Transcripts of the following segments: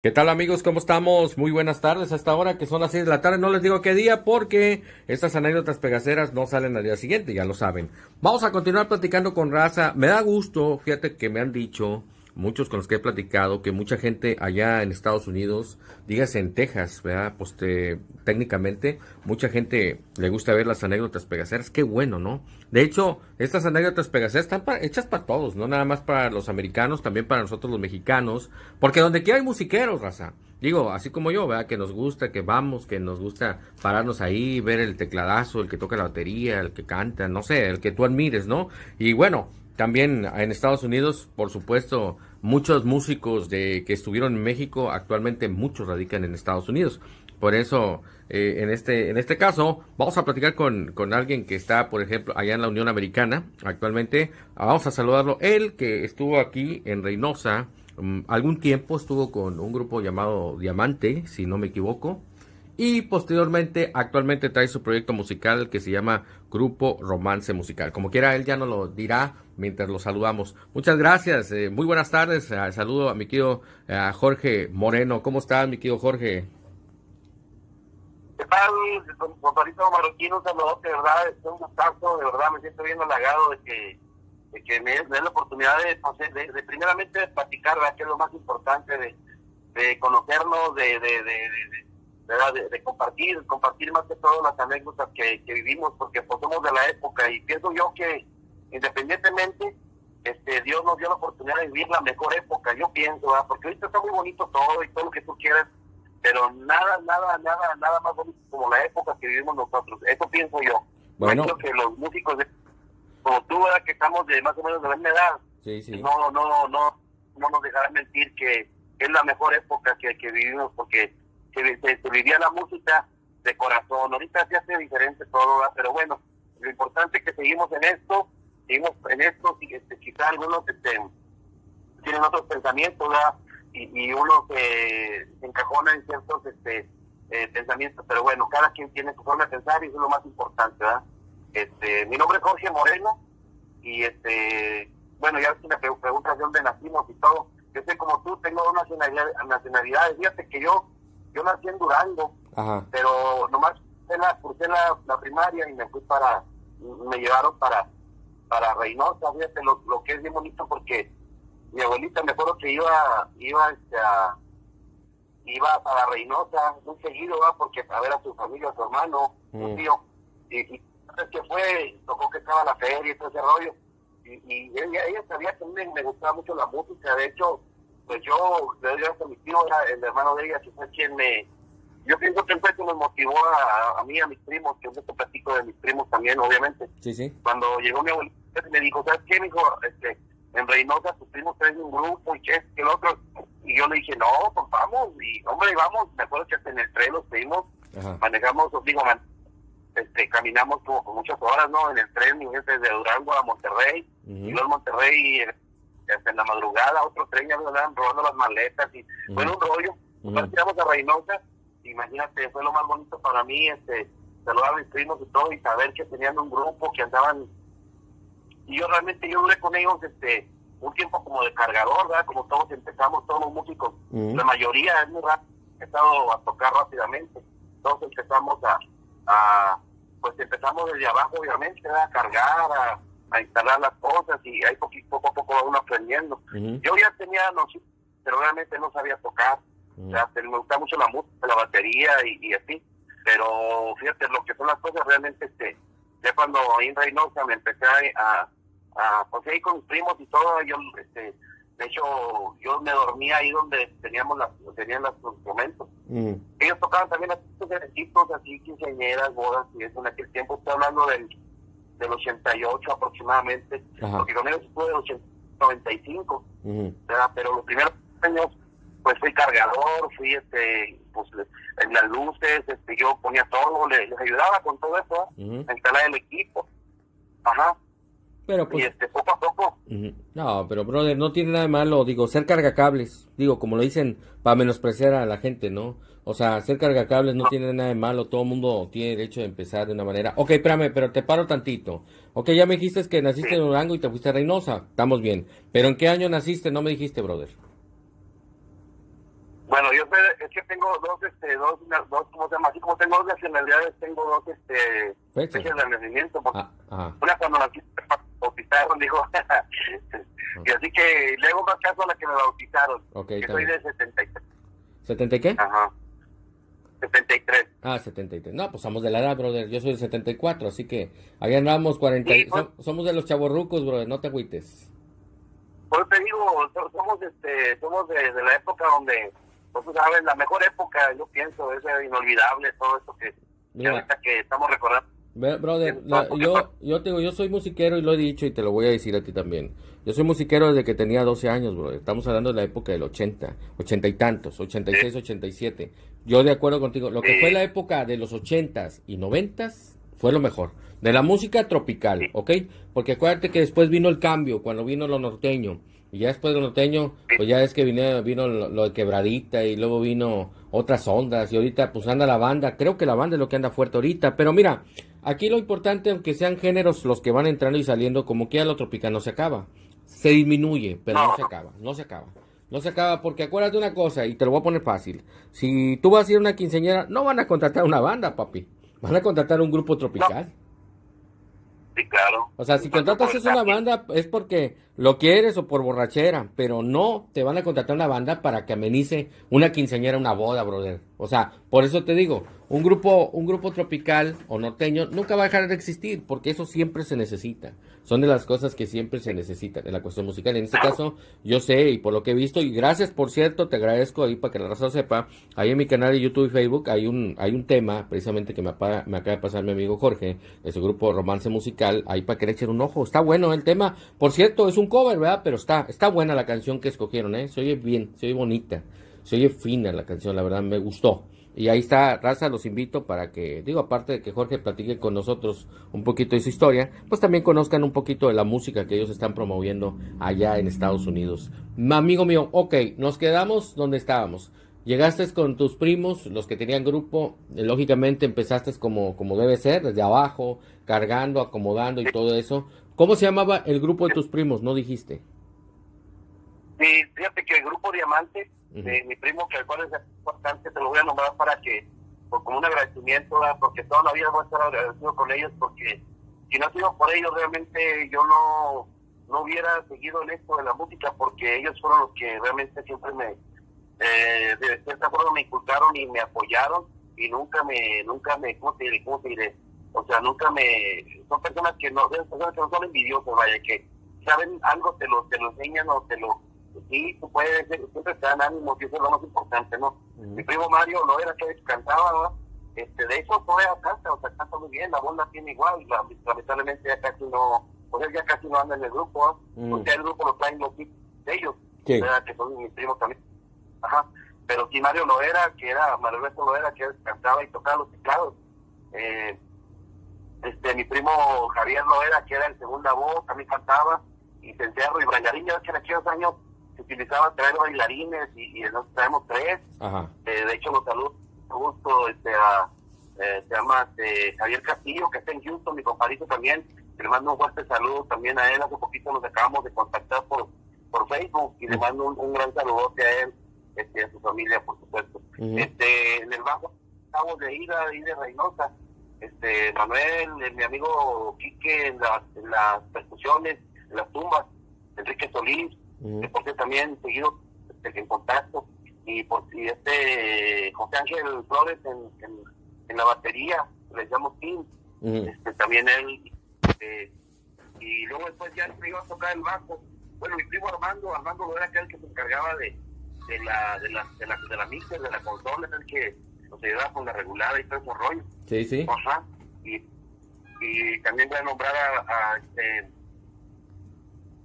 ¿Qué tal amigos? ¿Cómo estamos? Muy buenas tardes hasta ahora que son las 6 de la tarde. No les digo qué día porque estas anécdotas pegaceras no salen al día siguiente, ya lo saben. Vamos a continuar platicando con Raza. Me da gusto, fíjate que me han dicho muchos con los que he platicado, que mucha gente allá en Estados Unidos, dígase en Texas, ¿verdad? Pues técnicamente, mucha gente le gusta ver las anécdotas pegaceras, qué bueno, ¿no? De hecho, estas anécdotas pegaceras están hechas para todos, no nada más para los americanos, también para nosotros los mexicanos, porque donde quiera hay musiqueros, raza. Digo, así como yo, ¿verdad? Que nos gusta, que vamos, que nos gusta pararnos ahí, ver el tecladazo, el que toca la batería, el que canta, no sé, el que tú admires, ¿no? Y bueno, también en Estados Unidos, por supuesto, muchos músicos de, que estuvieron en México, actualmente muchos radican en Estados Unidos. Por eso, eh, en, este, en este caso, vamos a platicar con, con, alguien que está, por ejemplo, allá en la Unión Americana actualmente. Vamos a saludarlo. Él que estuvo aquí en Reynosa um, algún tiempo, estuvo con un grupo llamado Diamante, si no me equivoco. Y posteriormente, actualmente trae su proyecto musical que se llama Grupo Romance Musical. Como quiera, él ya nos lo dirá mientras lo saludamos. Muchas gracias, eh, muy buenas tardes. Eh, saludo a mi querido eh, Jorge Moreno. ¿Cómo estás, mi querido Jorge? ¿Qué tal, compadrito Marroquín? Un saludo, de verdad, es un gustazo, de verdad, me siento bien halagado de que, de que me, den la oportunidad pues, de, de, primeramente platicar, que es lo más importante, de, de conocernos, de, de, de, de, compartir, compartir más que todo las anécdotas que, que vivimos, porque pues, somos de la época y pienso yo que independientemente, este, Dios nos dio la oportunidad de vivir la mejor época, yo pienso, porque ahorita está muy bonito todo y todo lo que tú quieras, pero nada, nada, nada, nada más bonito como la época que vivimos nosotros. Eso pienso yo. Bueno. Creo que los músicos, como tú, ¿verdad? que estamos de más o menos de la misma edad, no, no, no, no nos dejarán mentir que es la mejor época que, que vivimos, porque se, vivía la música de corazón. Ahorita se hace diferente todo, pero bueno, lo importante es que seguimos en esto seguimos en esto, y este, quizá algunos este, tienen otros pensamientos, Y, y, uno se, encajona en ciertos este, eh, pensamientos, pero bueno, cada quien tiene su forma de pensar y eso es lo más importante, ¿verdad? Este, mi nombre es Jorge Moreno y este, bueno, ya si me preguntas de dónde nacimos y todo, yo sé como tú, tengo dos nacionalidades, nacionalidades. fíjate que yo, yo nací en Durango, pero nomás cursé la, cursé la, la primaria y me fui para, me llevaron para para Reynosa, fíjate lo, lo que es bien bonito porque mi abuelita me acuerdo que iba, iba este, a, iba para Reynosa muy seguido, ¿va? porque a ver a su familia, a su hermano, un mm. tío, y, y que fue, tocó que estaba la feria y todo ese rollo, y, y ella, ella, sabía que a mí me, gustaba mucho la música, de hecho, pues yo, le doy gracias a mi tío, era el hermano de ella, que fue quien me, yo pienso que fue que me motivó a, a, mí, a mis primos, que yo te platico de mis primos también, obviamente. Sí, sí. Cuando llegó mi abuelita, me dijo, ¿sabes qué? Me dijo, este, en Reynosa tus primos traen un grupo y qué, que el otro. Y yo le dije, no, pues vamos. Y, hombre, vamos. Me acuerdo que hasta en el tren los fuimos, manejamos, digo, este, caminamos como muchas horas, ¿no? En el tren, desde Durango a Monterrey. Y luego en Monterrey, en la madrugada, otro tren, ya me andaban robando las maletas. Y fue un rollo. Nos tiramos a Reynosa imagínate, fue lo más bonito para mí, este, saludar a mis primos y todo, y saber que tenían un grupo, que andaban, y yo realmente, yo duré con ellos, este, un tiempo como de cargador, ¿verdad? Como todos empezamos, todos los músicos, la mayoría es muy rápido, empezado a tocar rápidamente, todos empezamos a, a pues empezamos desde abajo, obviamente, a cargar, a, a, instalar las cosas, y ahí poco, poco a poco uno aprendiendo. Yo ya tenía noción, pero realmente no sabía tocar, me gusta mucho la música, la batería y, así, pero fíjate lo que son las cosas realmente, este, ya cuando en Reynosa me empecé a, a, pues ahí con mis primos y todo, yo, este, de hecho, yo me dormía ahí donde teníamos las, tenían los instrumentos. Mm. Ellos tocaban también estos equipos así, quinceañeras, bodas y eso en aquel tiempo, estoy hablando del, del 88 aproximadamente, porque con ellos estuve del 95, pero los primeros años pues fui cargador, fui este, pues en las luces, este, yo ponía todo, les, ayudaba con todo eso, a instalar el equipo. Ajá. Pero pues, y este, poco a poco. No, pero brother, no tiene nada de malo, digo, ser cargacables, digo, como lo dicen, para menospreciar a la gente, ¿no? O sea, ser cargacables no, tiene nada de malo, todo el mundo tiene derecho de empezar de una manera. Ok, espérame, pero te paro tantito. Ok, ya me dijiste que naciste en Durango y te fuiste a Reynosa, estamos bien. Pero ¿en qué año naciste? No me dijiste, brother. Bueno, yo es que tengo dos, este, dos, dos, ¿cómo se llama? Así como tengo dos nacionalidades, tengo dos, este, fechas de nacimiento. Ah, una cuando nací bautizaron, dijo. y así que le hago más caso a la que me bautizaron. Okay, que soy de 73. ¿70 qué? Ajá. 73. Ah, 73. No, pues somos de la edad, brother. Yo soy de 74, así que ahí andamos 40. Pues. somos de los chavorrucos, brother. No te agüites. Pues te digo, somos, este, somos de, la época donde, pues tú sabes, la mejor época, yo pienso, es inolvidable todo esto que, ahorita que estamos recordando. Brother, yo, yo te digo, yo soy musiquero y lo he dicho y te lo voy a decir a ti también. Yo soy musiquero desde que tenía 12 años, bro. Estamos hablando de la época del 80, 80 y tantos, 86, 87. Yo de acuerdo contigo, lo que fue la época de los 80s y 90s fue lo mejor. De la música tropical, ¿ok? Porque acuérdate que después vino el cambio, cuando vino lo norteño. Y ya después de lo norteño, pues ya es que vino, vino lo, de quebradita y luego vino otras ondas. Y ahorita pues anda la banda. Creo que la banda es lo que anda fuerte ahorita. Pero mira, aquí lo importante, aunque sean géneros los que van entrando y saliendo, como que ya lo tropical no se acaba se disminuye, pero no. se acaba, no se acaba. No se acaba porque acuérdate una cosa y te lo voy a poner fácil. Si tú vas a ir a una quinceañera, no van a contratar una banda, papi. Van a contratar un grupo tropical. Sí, claro. O sea, si contratas es una banda es porque lo quieres o por borrachera, pero no te van a contratar una banda para que amenice una quinceañera, una boda, brother. O sea, por eso te digo, un grupo, un grupo tropical o norteño nunca va a dejar de existir, porque eso siempre se necesita. Son de las cosas que siempre se necesitan en la cuestión musical. En este caso, yo sé y por lo que he visto, y gracias por cierto, te agradezco ahí para que la raza sepa, ahí en mi canal de YouTube y Facebook hay un, hay un tema precisamente que me, me acaba de pasar mi amigo Jorge, de su grupo Romance Musical, ahí para que le echen un ojo. Está bueno el tema. Por cierto, es un cover, ¿verdad? Pero está, está buena la canción que escogieron, ¿eh? Se oye bien, se oye bonita, se oye fina la canción, la verdad me gustó. Y ahí está, raza, los invito para que, digo, aparte de que Jorge platique con nosotros un poquito de su historia, pues también conozcan un poquito de la música que ellos están promoviendo allá en Estados Unidos. Amigo mío, ok, nos quedamos donde estábamos. Llegaste con tus primos, los que tenían grupo, lógicamente empezaste como, como debe ser, desde abajo, cargando, acomodando y todo eso. ¿Cómo se llamaba el grupo de tus primos? No dijiste. Sí, fíjate que el grupo Diamante de mi primo, que el cual es importante, te lo voy a nombrar para que, por, como un agradecimiento, porque toda la vida voy a estar agradecido con ellos, porque si no ha sido por ellos, realmente yo no, no hubiera seguido en esto de la música, porque ellos fueron los que realmente siempre me, eh, de cierta forma me inculcaron y me apoyaron, y nunca me, nunca me, ¿cómo te diré? ¿Cómo te diré? O sea, nunca me, son personas que no, personas que no son envidiosas, vaya, que saben algo, te lo, te lo enseñan o te lo sí, tú puedes, siempre te dan ánimo, y eso es lo más importante, ¿no? Mi primo Mario lo era que cantaba, ¿no? Este, de hecho, todavía canta, o sea, canta muy bien, la voz la tiene igual, la, lamentablemente ya casi no, pues él ya casi no anda en el grupo, ¿no? porque el grupo lo traen los de ellos, que son mis primos también. Ajá. Pero sí, Mario lo era, que era, Mario lo era, que él cantaba y tocaba los teclados. Eh, este, mi primo Javier lo era, que era el segunda voz, también cantaba, y Cencerro y Brangarín, ya que en aquellos años se utilizaban traer bailarines y, y nosotros traemos tres. Eh, de hecho, los saludos justo este, a, eh, se llama este, Javier Castillo, que está en Houston, mi compadrito también. Le mando un fuerte saludo también a él. Hace poquito nos acabamos de contactar por, por Facebook y le mando un, gran saludo a él este, a su familia, por supuesto. este, en el bajo estamos de ida, de Reynosa. Este, Manuel, eh, mi amigo Quique en en las percusiones, en las tumbas, Enrique Solís, porque también seguido este, en contacto. Y por si este José Ángel Flores en, en, la batería le llamo Tim. Este, también él este, y luego después ya se iba a tocar el bajo. Bueno mi primo Armando Armando era aquel que se encargaba de de la de la de la, de la mixer de la consola el que nos ayudaba con la regulada y todo ese rollo. Sí sí. Ajá. y y también voy a nombrar a, a este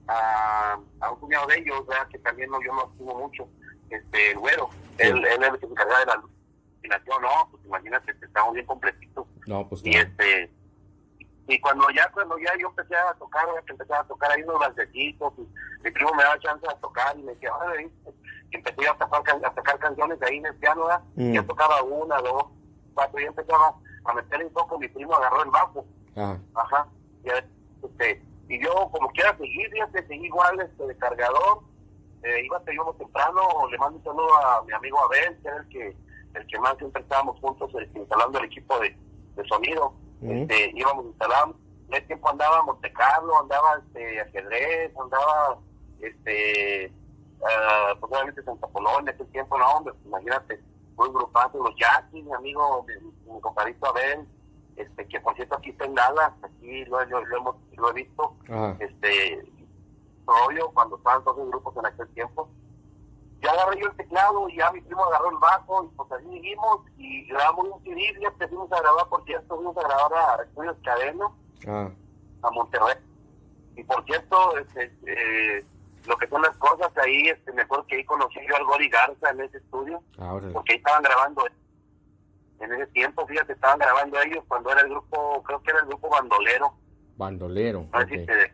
a, a un cuñado de ellos, que también no, yo no estimo mucho, este, el güero, él, él es el que se encarga de la iluminación, no, pues imagínate, estamos bien completitos. No, pues Y este, y cuando ya, cuando ya yo empecé a tocar, que empecé a tocar ahí unos balsecitos, mi primo me daba chance de tocar y me decía, ay, y empecé a tocar, a tocar canciones ahí en el piano, ¿verdad? Mm. Ya tocaba una, dos, cuatro, y empezaba a meterle un poco, mi primo agarró el bajo. Ajá. Ajá. Y este, y yo como quiera seguir, fíjate, seguí igual este de cargador, eh, iba, íbamos temprano, le mando un saludo a mi amigo Abel, que era el que, el que más siempre estábamos juntos este, instalando el equipo de, de sonido. Este, íbamos instalando, en ese tiempo andaba Monte Carlo, andaba este, ajedrez, andaba este uh, probablemente Santa Polonia, en ese tiempo, no, hombre, pues, imagínate, un grupazo, los Yaquis, mi amigo, mi, mi compadrito Abel, este, que por cierto aquí está en Dallas, aquí lo, lo, lo, hemos, lo he visto, Ajá. este, rollo, cuando estaban todos los grupos en aquel tiempo. Ya agarré yo el teclado y ya mi primo agarró el bajo y pues así seguimos y grabamos un CD, ya empezamos a grabar porque ya estuvimos a grabar a Estudios Cadena, Ah, a Monterrey. Y por cierto, este, eh, lo que son las cosas ahí, este, me acuerdo que ahí conocí yo al Gori Garza en ese estudio, ahora. porque ahí estaban grabando en ese tiempo, fíjate, estaban grabando ellos cuando era el grupo, creo que era el grupo Bandolero, Bandolero. no sé si te-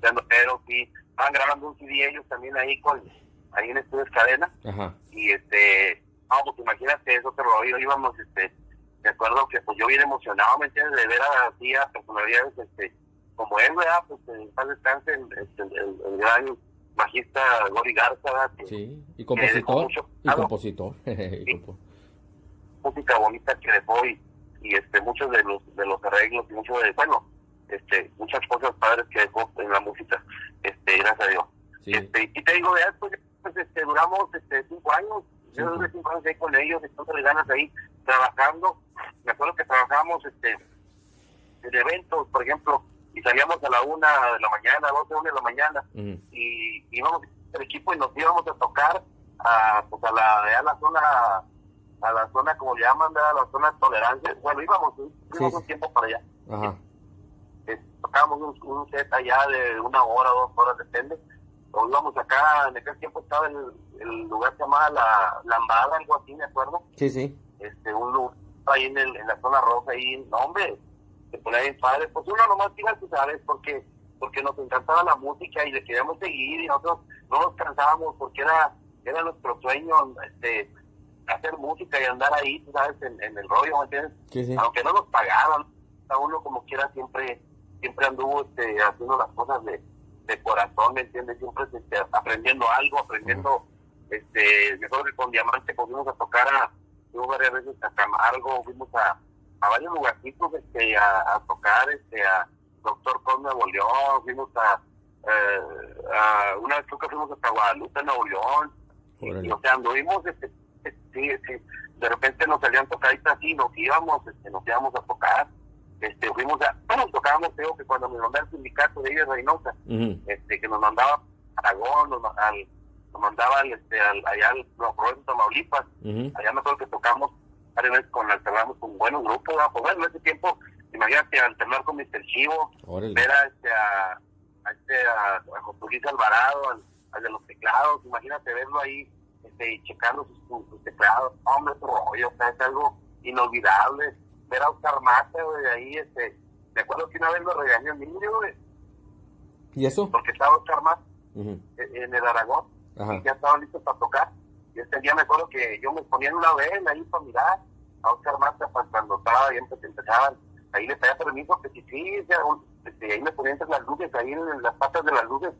Bandolero, sí, estaban grabando un CD ellos también ahí con, ahí en Estudios Cadena, Ajá. y este, no, pues imagínate eso, pero rollo, íbamos, este, me acuerdo que pues yo bien emocionado, ¿me entiendes? De ver a así a personalidades, este, como él, ¿verdad? Pues en paz descanse el, este, el, el gran bajista Gori Garza, ¿verdad? Que Sí. Y que compositor. mucho Y compositor. Y Sí. compo- música bonita que dejó y, y este, muchos de los, de los arreglos y mucho de, bueno, este, muchas cosas padres que dejó en la música, este, gracias a Dios. Sí. Este, y te digo, ya después, pues, este, duramos este, cinco años, yo duré cinco años ahí con ellos, echándole ganas ahí, trabajando. Me acuerdo que trabajábamos este, en eventos, por ejemplo, y salíamos a la una de la mañana, a doce, una de la mañana, y íbamos el equipo y nos íbamos a tocar a, pues, a, la, a la zona, a la zona, como le llaman, a la zona de tolerancia. Bueno, íbamos, íbamos Sí, un tiempo para allá Ajá. eh, tocábamos un, un set allá de una hora, dos horas, depende. O íbamos acá, en aquel tiempo estaba el, el lugar que llamaba La Lambada, algo así, me acuerdo. Sí, sí. Este, un lugar ahí en, el, en la zona roja, ahí, no, hombre, se ponía bien padre. Pues uno nomás iba, tú sabes, porque porque nos encantaba la música y le queríamos seguir y nosotros no nos cansábamos porque era era nuestro sueño este hacer música y andar ahí, sabes, en, en el rollo, ¿me entiendes? Sí, sí. aunque no nos pagaban, a uno como quiera siempre siempre anduvo este, haciendo las cosas de, de corazón, ¿me entiendes? Siempre este, aprendiendo algo, aprendiendo, este, me acuerdo que con Diamante fuimos a tocar a, fuimos varias veces a Camargo, fuimos a, a varios lugarcitos este, a, a tocar, este, a Doctor Con Nuevo León, fuimos a, eh, a, una vez que fuimos hasta Guadalupe, Nuevo León, y, y, o sea, anduvimos, este, sí, sí, de repente nos salían tocaditas así, nos íbamos, este, nos íbamos a tocar, este, fuimos a, bueno, tocábamos, creo que cuando me mandaba el sindicato de ellos Reynosa, Ujú. este, que nos mandaba a Aragón, nos, al, nos mandaba al, este, al, allá al Nuevo Progreso, Tamaulipas, Ujú. allá me acuerdo que tocamos varias veces con, alternamos con buenos grupos, ¿verdad? pues bueno, en ese tiempo, imagínate, alternar con Mr. Chivo, Órale. ver a este a, a este a, a José Luis Alvarado, al, al de los teclados, imagínate verlo ahí, este, y checando sus, sus- sus teclados, hombre, otro rollo, o sea, es algo inolvidable, ver a Oscar Mata, güey, ahí, este, me acuerdo que una vez lo regañó el niño, güey, ¿Y eso? porque estaba Oscar Mata Ujú. en en el Aragón, Ajá. y ya estaban listos para tocar, y este día me acuerdo que yo me ponía en una vela ahí para mirar a Oscar Mata pues, cuando estaba ahí empe- empezaban, ahí le pedía permiso que si sí, un- este, ahí me ponía entre las luces, ahí en las patas de las luces.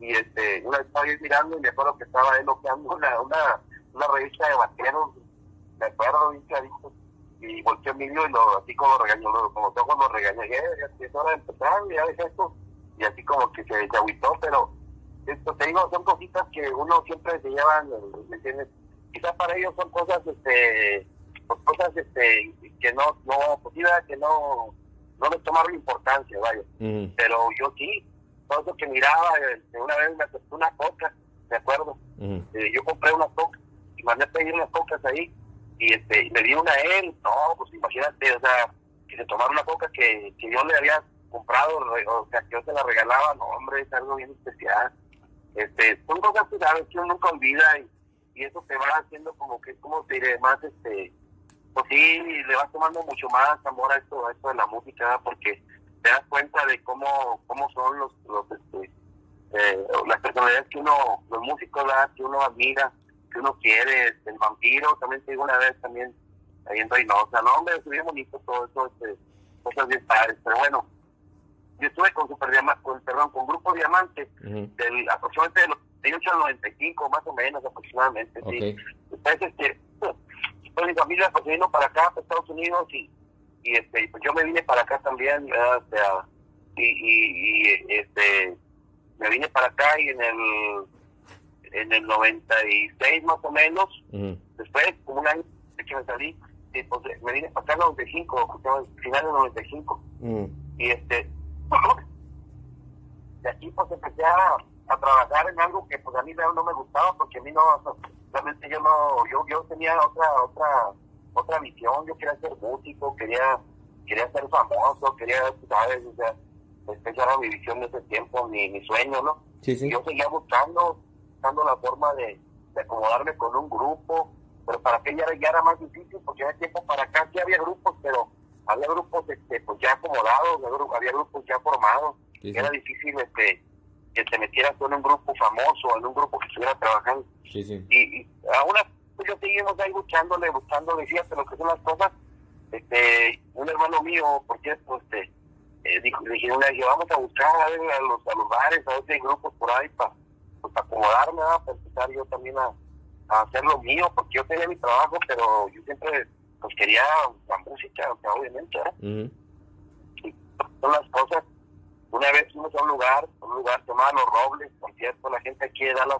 Y este, una vez estaba yo mirando y me acuerdo que estaba él ojeando una, una, una revista de vaqueros, me acuerdo bien clarito, y volteó Emilio y lo, así como regañó, lo- como todos lo regañé, ya, ya es hora de empezar, ya deja esto, y así como que se, se agüitó, pero esto te digo, son cositas que uno siempre se llevan, ¿me entiendes? Quizás para ellos son cosas, este, pues cosas, este, que no, no, pues sí, ¿verdad? que no, no les tomaron importancia, vaya pero yo sí, todo eso que miraba, este, una vez me aceptó una coca, me acuerdo, eh, yo compré una coca y mandé a pedir unas cocas ahí y este y me di una a él, no, pues imagínate, o sea, que se tomara una coca que, que yo le había comprado, o sea, que yo se la regalaba, no, hombre, es algo bien especial. Este, son cosas que sabes que uno nunca olvida y, y eso te va haciendo como que, como te diré, más este, pues sí, le vas tomando mucho más amor a esto, a esto de la música, porque te das cuenta de cómo, cómo son los, los este, eh, las personalidades que uno, los músicos ¿verdad? que uno admira, que uno quiere, este, el vampiro, también te digo una vez también ahí en Reynosa, no hombre, es bien bonito todo eso, este, cosas bien padres, pero bueno, yo estuve con Super Diamante, con, perdón, con Grupo Diamante, del aproximadamente de los 98 al 95, más o menos aproximadamente, sí. Entonces, este, pues mi familia pues vino para acá, para Estados Unidos, y, y este, pues yo me vine para acá también, o sea, y, y, este, me vine para acá y en el, en el 96 más o menos, después, como un año que me salí, y pues me vine para acá en el 95, final del 95, y este, de aquí pues empecé a, trabajar en algo que pues a mí no me gustaba porque a mí no realmente yo no yo yo tenía otra otra otra visión yo quería ser músico quería quería ser famoso quería sabes o sea esa era mi visión de ese tiempo mi, mi sueño no sí, sí. Y yo seguía buscando buscando la forma de, de, acomodarme con un grupo pero para que ya, ya era más difícil porque ese tiempo para acá sí había grupos pero había grupos este, pues ya acomodados, había grupos ya formados, era difícil este, que te metieras en un grupo famoso, en un grupo que estuviera trabajando. Sí, sí. Y, aún pues yo seguimos ahí luchándole, buscándole, fíjate lo que son las cosas. Este, un hermano mío, por cierto, este, eh, dijo, le dije una vez, vamos a buscar a, ver, a, los, a los bares, a ver si hay grupos por ahí para pues, acomodarme, para empezar yo también a, a hacer lo mío, porque yo tenía mi trabajo, pero yo siempre pues quería la música, obviamente, ¿eh? Y son las cosas. Una vez fuimos a un lugar, un lugar llamado Los Robles, por cierto, la gente aquí de Dallas,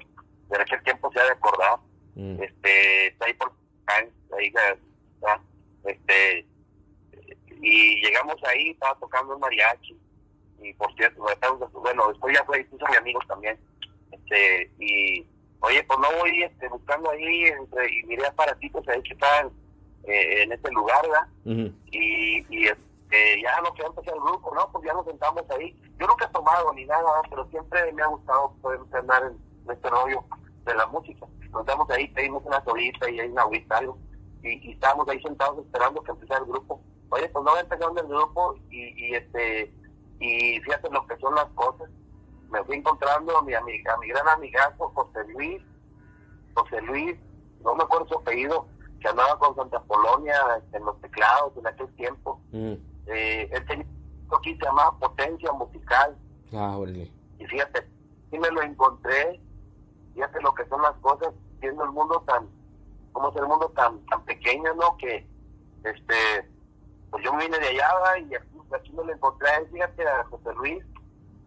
de aquel tiempo se ha de acordar. Este, está ahí por ahí, este, y llegamos ahí, estaba tocando un mariachi, y por cierto, bueno, después ya fue ahí, puso mi amigos también, este, y, oye, pues no voy este, buscando ahí, entre, y miré aparatitos ahí que estaban eh, en este lugar, ¿verdad? Y, y este, ya no quedó empezar el grupo, ¿no? Pues ya nos sentamos ahí. Yo nunca he tomado ni nada, pero siempre me ha gustado poder andar en, este rollo de la música. Nos sentamos ahí, pedimos una solita y hay una agüita, algo. Y, y estábamos ahí sentados esperando que empezara el grupo. Oye, pues no empezando el grupo y, y este y fíjate lo que son las cosas. Me fui encontrando a mi, amiga, a mi gran amigazo José Luis, José Luis, no me acuerdo su apellido, que andaba con Santa Polonia en los teclados en aquel tiempo. Mm. Eh, él tenía un aquí se llamaba Potencia Musical. Ah, y fíjate, sí me lo encontré, fíjate lo que son las cosas, siendo el mundo tan, como es el mundo tan, tan pequeño, ¿no? Que, este, pues yo vine de allá y aquí, me lo encontré, fíjate, a José Luis,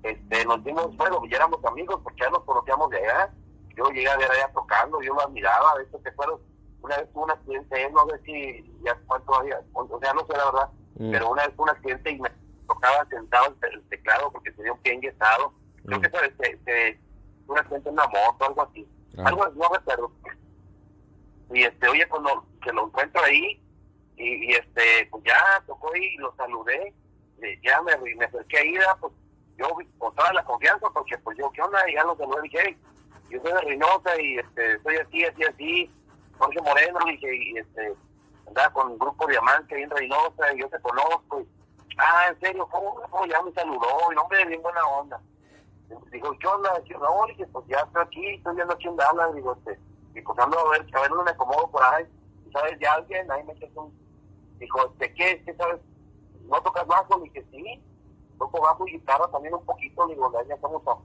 este, nos dimos, bueno, ya éramos amigos porque ya nos conocíamos de allá, yo llegué a ver allá tocando, yo lo admiraba, a veces te acuerdas, una vez tuve un accidente, no sé si ya cuánto había, o sea, no sé la verdad, mm. pero una vez tuve un accidente y me tocaba sentado en el teclado porque tenía un pie enyesado. Creo mm. que fue este, un accidente en una moto, algo así. Ah. Algo no recuerdo. Y este, oye, cuando se lo encuentro ahí, y, y, este, pues ya tocó ahí y lo saludé, y ya me, me acerqué ahí, pues yo con toda la confianza, porque pues yo, ¿qué onda? Y ya lo saludé, dije, yo soy de Reynosa y este, soy así, así, así Jorge Moreno, dije, y este, andaba con un grupo Diamante ahí en Reynosa, y yo te conozco, y, ah, en serio, ¿cómo, ya me saludó? Y hombre, bien buena onda. Digo, ¿qué onda? No, dije, pues ya estoy aquí, estoy viendo aquí en Dallas, digo, este, y pues ando a ver, a ver dónde me acomodo por ahí, ¿sabes de alguien? Ahí me echas un, dijo, ¿de qué? ¿Qué sabes? ¿No tocas bajo? Dije, sí, toco bajo y guitarra también un poquito, digo, ya estamos a,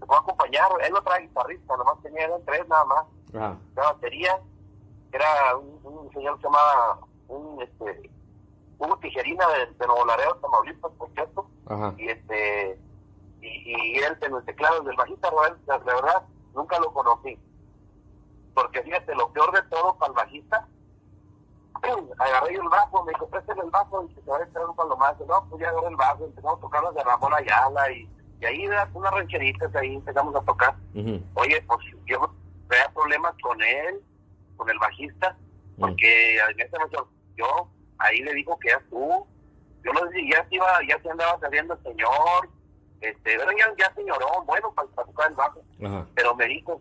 te puedo acompañar, él no trae guitarrista, nomás tenía, eran tres nada más, la batería, era un, señor que se llamaba un este Hugo Tijerina de, de Nuevo Laredo, Tamaulipas, por cierto, y este y, y él en el teclado del bajista, la, verdad, nunca lo conocí. Porque fíjate, lo peor de todo para el bajista, agarré el bajo, me dijo, préstale el bajo, y se va a traer un más No, pues ya agarré el bajo, empezamos a tocar las de Ramón Ayala, y, y ahí unas rancheritas, ahí empezamos a tocar. Oye, pues yo tenía problemas con él, con el bajista, mm. porque en ese momento yo ahí le dijo que ya tú, yo no sé si ya se iba, ya se andaba saliendo el señor, este, pero ya, ya señorón, bueno, para, tocar el bajo, pero me dijo,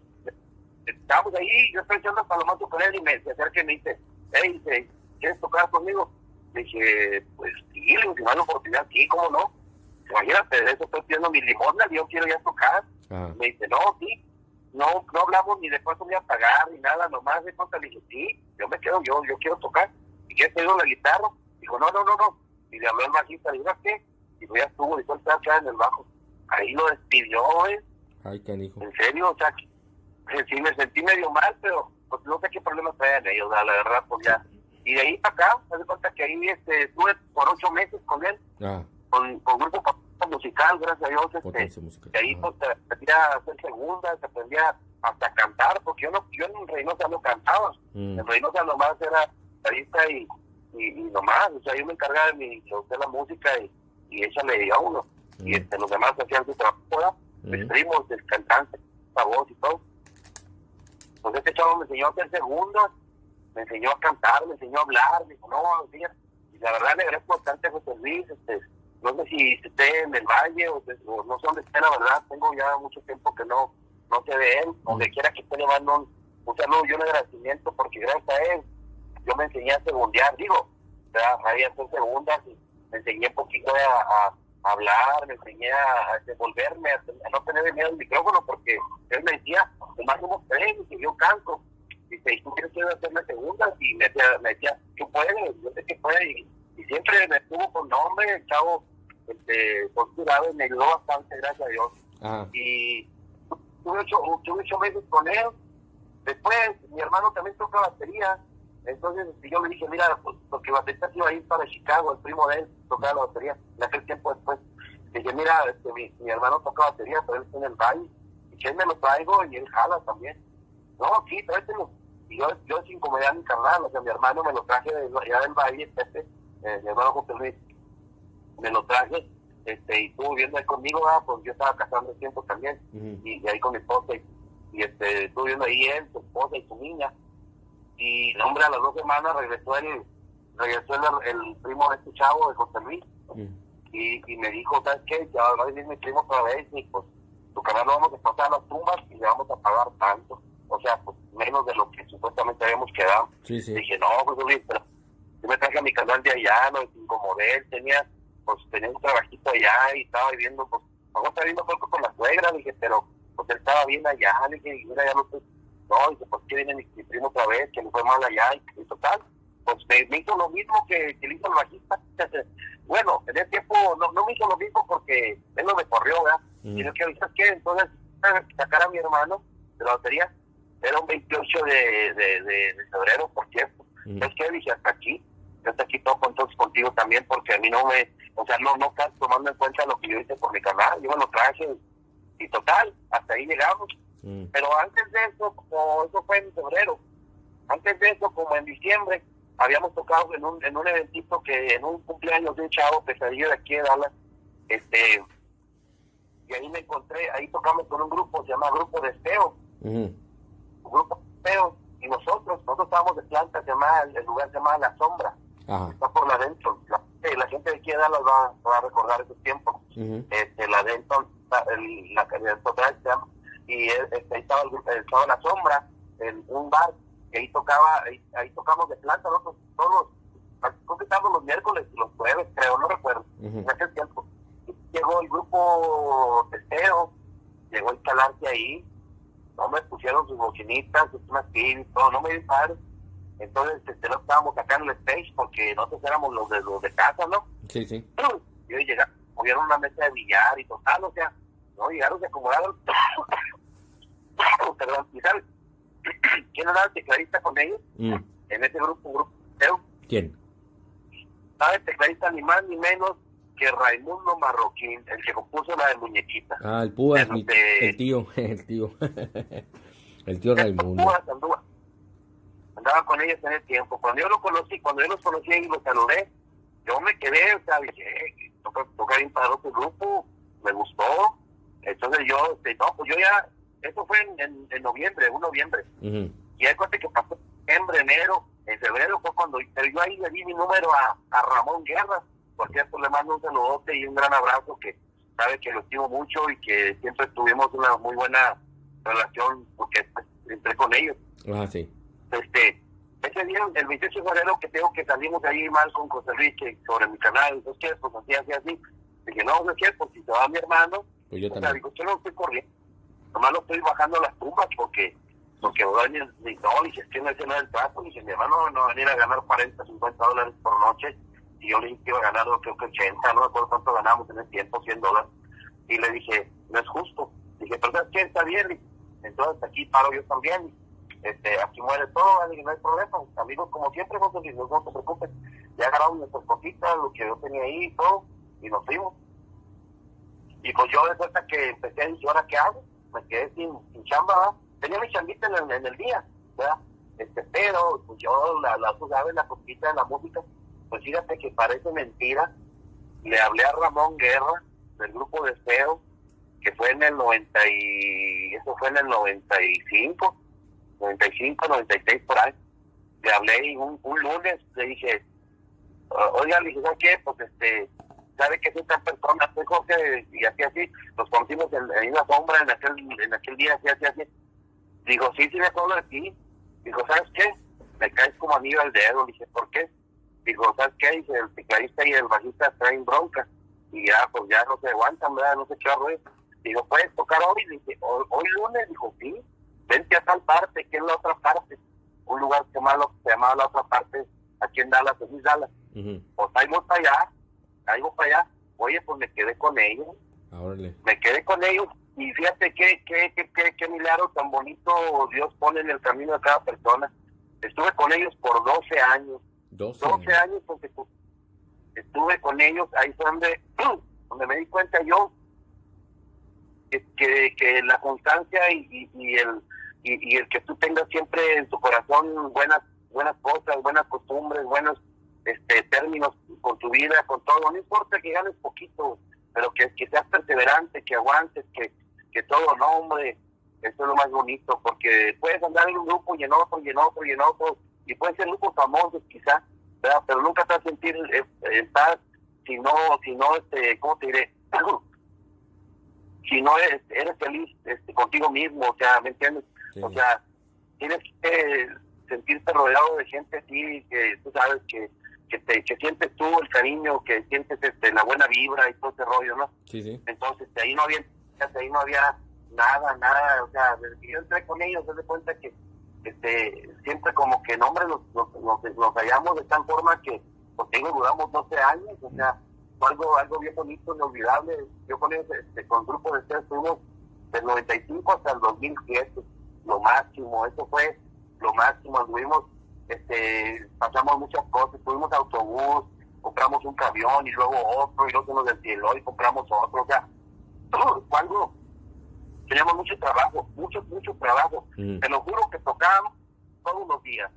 estábamos ahí, yo estoy echando palomazo con él y me se acerca y me dice, hey, ¿quieres tocar conmigo? Le dije, pues sí, le digo, una oportunidad, sí, ¿cómo no? Imagínate, de eso estoy pidiendo mi limosna, yo quiero ya tocar. Me dice, no, sí, no, no hablamos ni de cuánto voy a pagar ni nada, nomás de cuánto le dije, sí, yo me quedo, yo, yo quiero tocar. ¿Y qué pedo la guitarra? Dijo, no, no, no, no. Y le habló el bajista, dijo, ¿qué? y ya estuvo, y estaba acá en el bajo. Ahí lo despidió, ¿eh? Ay, canijo. En serio, o sea, sí me sentí medio mal, pero pues no sé qué problemas traían ellos, la verdad, pues ya. Y de ahí para acá, me doy cuenta que ahí este, estuve por ocho meses con él, Ah, con, con grupo musical, gracias a Dios, este, musical. y ahí Ajá. pues te aprendía a hacer segundas, te aprendía hasta a cantar, porque yo no, yo en Reynosa no cantaba, Mm. en Reynosa nomás era guitarrista y, y, y nomás, o sea, yo me encargaba de, mi, de la música y, y ella le dio a uno, y Mm. este, los demás hacían su trabajo, mis Mm. primos, el cantante, la voz y todo. Pues este chavo me enseñó a hacer segundas, me enseñó a cantar, me enseñó a hablar, me dijo, no, y la verdad le agradezco bastante a José Luis, este, no sé si esté en el valle o, o no sé dónde esté, la verdad, tengo ya mucho tiempo que no, no sé de él, donde quiera que esté le mando un, un saludo y un agradecimiento, porque gracias a él yo me enseñé a segundear, digo, ya sabía hacer segundas y me enseñé un poquito a- a hablar, me enseñé a, desenvolverme, a, a no tener miedo al micrófono, porque él me decía, nomás somos tres, y yo canto. Dice, ¿y tú quieres que hacerme segundas? Y me decía, me decía, tú puedes, yo sé que puedes. Y, y siempre me estuvo con nombre, el chavo, este, posturado, y me ayudó bastante, gracias a Dios y tuve ocho, tuve ocho meses con él. Después, mi hermano también toca batería. Entonces este, yo le dije, mira, pues, porque baterista se iba a ir para Chicago, el primo de él tocaba la batería. En aquel tiempo después, le dije, mira, este, mi, mi hermano toca batería, pero él está en el valle. Y que él me lo traigo y él jala también. No, sí, tráetelo. Y yo, yo sin comodidad mi carnal, o sea, mi hermano me lo traje de allá del valle, Pepe, eh, mi hermano José Luis, me lo traje, este, y estuvo viviendo ahí conmigo, ah, pues yo estaba casando el tiempo también y, y ahí con mi esposa y, y, este estuve viendo ahí él, su esposa y su niña y hombre a las dos semanas regresó el regresó el, el primo de este chavo de José Luis Mm. y, y me dijo ¿sabes qué? ya va a venir mi primo otra vez y pues tu canal lo vamos a pasar a las tumbas y le vamos a pagar tanto o sea pues menos de lo que supuestamente habíamos quedado Sí, sí. Dije, no, José Luis, pero yo me traje a mi canal de allá, no incomodé, tenía, pues tenía un trabajito allá y estaba viviendo, pues, vamos a estar viendo poco con la suegra, dije, pero pues él estaba bien allá, le dije, y mira, ya no estoy, no, dice, pues que viene mi, mi primo otra vez, que le fue mal allá, y, y total, pues me, me hizo lo mismo que, que le hizo el bajista. bueno, en ese tiempo no, no me hizo lo mismo porque él no me corrió, ¿verdad? Mm. Sino que, ¿sabes qué? Entonces, sacar a mi hermano de la batería, era un 28 de, de, de, de febrero, por cierto. Mm. Es que dije hasta aquí, yo hasta aquí toco entonces contigo también, porque a mí no me, o sea, no, no estás tomando en cuenta lo que yo hice por mi canal, yo me lo traje, y total, hasta ahí llegamos. Mm. Pero antes de eso, como eso fue en febrero, antes de eso, como en diciembre, habíamos tocado en un, en un eventito que, en un cumpleaños de un chavo pesadillo de aquí de Dallas, este, y ahí me encontré, ahí tocamos con un grupo, se llama Grupo de Esteo, un grupo de Esteo, y nosotros, nosotros estábamos de planta, se llama, el lugar se llama La Sombra, Ajá. está por la Denton, la, la gente de aquí de Dallas va, va a recordar esos tiempos, este, la Denton, la, el- la calidad total se llama, y este, ahí estaba, el estaba La Sombra, en un bar, que ahí tocaba, ahí, ahí tocamos de planta, nosotros todos los, creo que estábamos los miércoles y los jueves, creo, no recuerdo, Ujú. en aquel tiempo. Llegó el grupo Testeo, llegó a instalarse ahí, no me pusieron sus bocinitas, sus masquín y todo, no me dio padre. Entonces, este, no estábamos acá en el stage porque nosotros éramos los de los de casa, ¿no? Sí, sí. Y hoy llegaron, movieron una mesa de billar y total, o sea, no llegaron, se acomodaron. Perdón, ¿y sabes quién era el tecladista con ellos? Mm. En ese grupo, un grupo ¿Quién? estaba el tecladista ni más ni menos que Raimundo Marroquín, el que compuso la de Muñequita. Ah, el Púas, el tío, el tío. el tío Raimundo. Púas andaba, andaba con ellos en el tiempo. Cuando yo lo conocí, cuando yo los conocí y los saludé, yo me quedé, o sea, dije, eh, toca, toca bien para otro grupo, me gustó. Entonces yo, este, no, pues yo ya, eso fue en, en, en noviembre, un noviembre. Y hay cuenta que pasó diciembre, enero, en febrero fue cuando pero yo ahí le di mi número a, a Ramón Guerra. Por cierto, le mando un saludote y un gran abrazo que sabe que lo estimo mucho y que siempre tuvimos una muy buena relación porque pues, entré con ellos. Ah, sí. Este, ese día, el 28 de febrero, que tengo que salimos de ahí mal con José Luis que sobre mi canal, entonces. Pues así, así, así. Dije, no, no es cierto, si se va mi hermano, Pues yo o sea, también. digo, yo no estoy corriendo. Nomás lo estoy bajando las tumbas porque, porque Ordóñez, dice, no, que no es nada del trato. Dice, mi hermano no va a venir a ganar 40, 50 dólares por noche y yo le dije que iba a ganar, creo que 80, no me acuerdo cuánto ganamos en ese tiempo, 100 dólares. Y le dije, no es justo. Dije, pero ¿sabes qué? Está bien. Entonces aquí paro yo también. Este, aquí muere todo, no hay problema. Amigos, como siempre, no, no te preocupes. Ya agarramos nuestras cositas, lo que yo tenía ahí y todo, y nos fuimos. Y pues yo de cuenta que empecé a decir, ¿ahora qué hago? Me quedé sin, sin chamba, ¿verdad? Tenía mi chambita en el, en el día, ¿verdad? Este, pero pues yo la, la, la cosita de la música, pues fíjate que parece mentira. Le hablé a Ramón Guerra del grupo de Feo, que fue en el 90 y eso fue en el 95, 95, 96 por ahí. Le hablé y un, un lunes le dije, oiga, le dije, ¿sabes qué? Pues este, ¿sabe que es esta persona? Soy Jorge, y así, así, nos conocimos en, en una sombra en aquel, en aquel día, así, así, así. Digo, sí, sí me acuerdo de ti. Digo, ¿sabes qué? Me caes como anillo al dedo. Dije, ¿por qué? Digo, ¿sabes qué? Dice, el tecladista y el bajista traen bronca. Y ya, pues ya no se aguantan, ¿verdad? No sé qué horror. Digo, ¿puedes tocar hoy? Dije, ¿hoy lunes? Dijo, sí. Vente a tal parte, que es la otra parte. Un lugar que se llamaba, se llamaba la otra parte, aquí en Dallas, en Dallas. Pues ahí voy para allá, voy para allá. Oye, pues me quedé con ellos. Órale. Me quedé con ellos y fíjate qué, qué, qué, qué, qué milagro tan bonito Dios pone en el camino de cada persona. Estuve con ellos por 12 años. 12 12 años porque estuve con ellos, ahí fue donde, donde me di cuenta yo que, que, que la constancia y, y, y el y, y, el que tú tengas siempre en tu corazón buenas buenas cosas, buenas costumbres, buenos este términos con tu vida, con todo, no importa que ganes poquito, pero que, que seas perseverante, que aguantes, que, que todo, no hombre, eso es lo más bonito, porque puedes andar en un grupo y en otro, y en otro, y en otro, y pueden ser grupos famosos quizás, ¿verdad? pero nunca te vas a sentir eh, en paz si no, si no, este, ¿cómo te diré? si no eres, eres feliz este, contigo mismo, o sea, ¿me entiendes? Sí. O sea, tienes que sentirte rodeado de gente así, que tú sabes que, que, te, que sientes tú el cariño, que sientes este, la buena vibra y todo ese rollo, ¿no? Sí, sí. Entonces, ahí no había, ahí no había nada, nada, o sea, desde que yo entré con ellos, se de cuenta que este, siempre como que, no, hombre, nos, nos, nos, nos hallamos de tal forma que, pues digo, duramos 12 años, o sea, fue algo, algo bien bonito, inolvidable. Yo con ellos, este, con el grupo de ustedes, estuvimos del 95 hasta el 2007, lo máximo, eso fue lo máximo, anduvimos, este, pasamos muchas cosas, tuvimos autobús, compramos un camión y luego otro, y luego se nos desvieló y compramos otro, o sea, cuando teníamos mucho trabajo, mucho, mucho trabajo, Mm. te lo juro que tocábamos todos los días,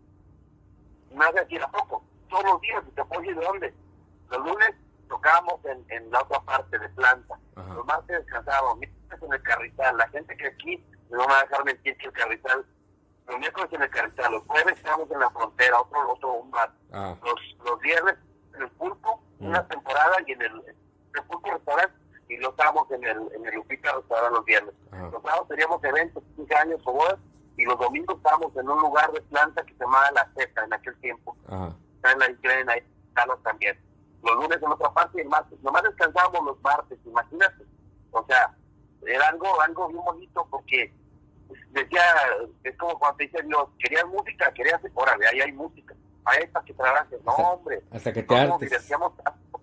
nada de decir a poco, todos los días, y te puedo de dónde, los lunes tocábamos en, en la otra parte de planta, Ajá. los martes descansábamos, miércoles en el carrizal, la gente que aquí no me va a dejar mentir que el carrizal, los miércoles en el carrizal, los jueves estábamos en la frontera, otro, otro un bar, Ah, los, los viernes en el pulpo, Mm. una temporada y en el, el pulpo restaurante y los sábados en el, en el Lupita restaurante los viernes. Ajá. Los sábados teníamos eventos, 15 años o bodas, y los domingos estábamos en un lugar de planta que se llamaba La Zeta en aquel tiempo. ajá. Está en la iglesia, en ahí, también. Los lunes en otra parte y el martes. Nomás descansábamos los martes, imagínate. O sea, era algo, algo bien bonito porque decía, es como cuando te dice Dios, querías música, querías, órale, ahí hay música. Ahí está que trabajes. No, Hasta- hombre. Hasta que te ¿Cómo hartes. divertíamos tanto?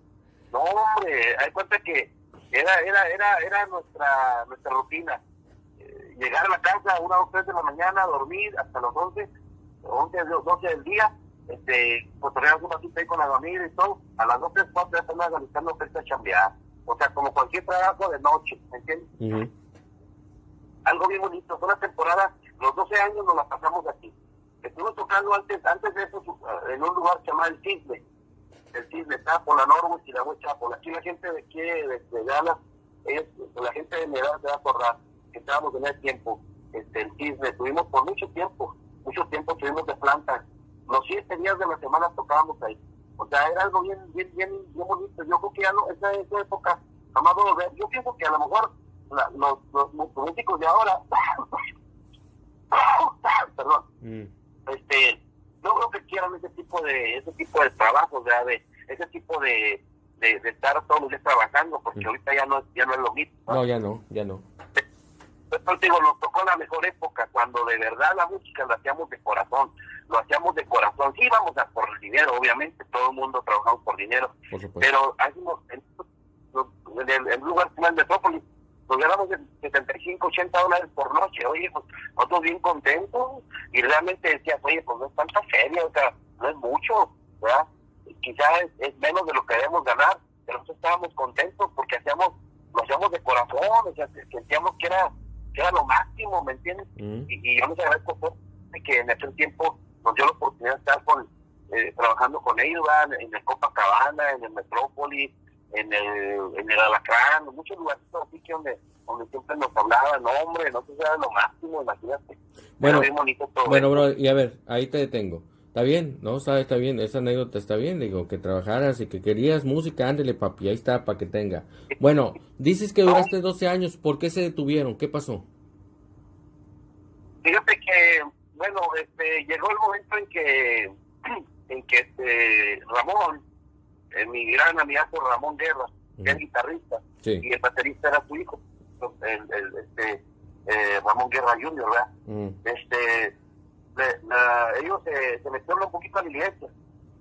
No, hombre, hay cuenta que era, era, era, era nuestra, nuestra rutina. Eh, llegar a la casa a una o tres de la mañana, dormir hasta las 11, 11, 12 del día, este, pues teníamos un ratito ahí con la familia y todo. A las 12, 4 ya estamos organizando fiesta a chambear. O sea, como cualquier trabajo de noche, ¿me entiendes? Algo bien bonito. Fue una temporada, los 12 años nos la pasamos aquí. Estuvimos tocando antes, antes de eso en un lugar llamado El Cisne. El Cisne por la Norwood y la Chapel. Aquí la gente de aquí, de, de Dallas, es la gente de mi edad se va a acordar que estábamos en ese tiempo. Este, el Cisne, estuvimos por mucho tiempo, mucho tiempo estuvimos de planta. Los siete días de la semana tocábamos ahí. O sea, era algo bien, bien, bien, bien bonito. Yo creo que ya no, esa, esa época jamás a. Yo pienso que a lo mejor la- los, los, los músicos de ahora, perdón, Mm. este, no creo que quieran ese tipo de, ese tipo de trabajo, o sea, de, ese tipo de, de, de estar todos los días trabajando, porque Mm. ahorita ya no, es- ya no es lo mismo. ¿no? No, ya no, ya no. Entonces digo, nos tocó la mejor época, cuando de verdad la música la hacíamos de corazón, lo hacíamos de corazón. Sí íbamos a por el dinero, obviamente, todo el mundo trabajamos por dinero, pero hacemos en, en, el lugar como el Metrópolis, nos ganamos 75, 80 dólares por noche. Oye, pues nosotros bien contentos y realmente decías, oye, pues no es tanta feria, o sea, no es mucho, ¿verdad? Quizás es, menos de lo que debemos ganar, pero nosotros estábamos contentos porque hacíamos, lo hacíamos de corazón, o sea, sentíamos que era, que era lo máximo, ¿me entiendes? Mm. Y, yo les agradezco por que en ese tiempo nos dio la oportunidad de estar con, eh, trabajando con ellos, en el Copacabana, en el Metrópolis, en el, en el Alacrán, en muchos lugares donde, donde siempre nos hablaban, no hombre, no se sabe lo máximo, imagínate. Bueno, bueno, bro, y a ver, ahí te detengo. Está bien, ¿no? Está, está bien, esa anécdota está bien, digo, que trabajaras y que querías música, ándele papi, ahí está, para que tenga. Bueno, dices que duraste 12 años, ¿por qué se detuvieron? ¿Qué pasó? Fíjate que, bueno, este, llegó el momento en que, en que este, Ramón, mi gran amigo Ramón Guerra, que es guitarrista, y el baterista era su hijo, el, este, eh, Ramón Guerra Jr., ¿verdad? Este, ellos se, se, metieron un poquito a la iglesia,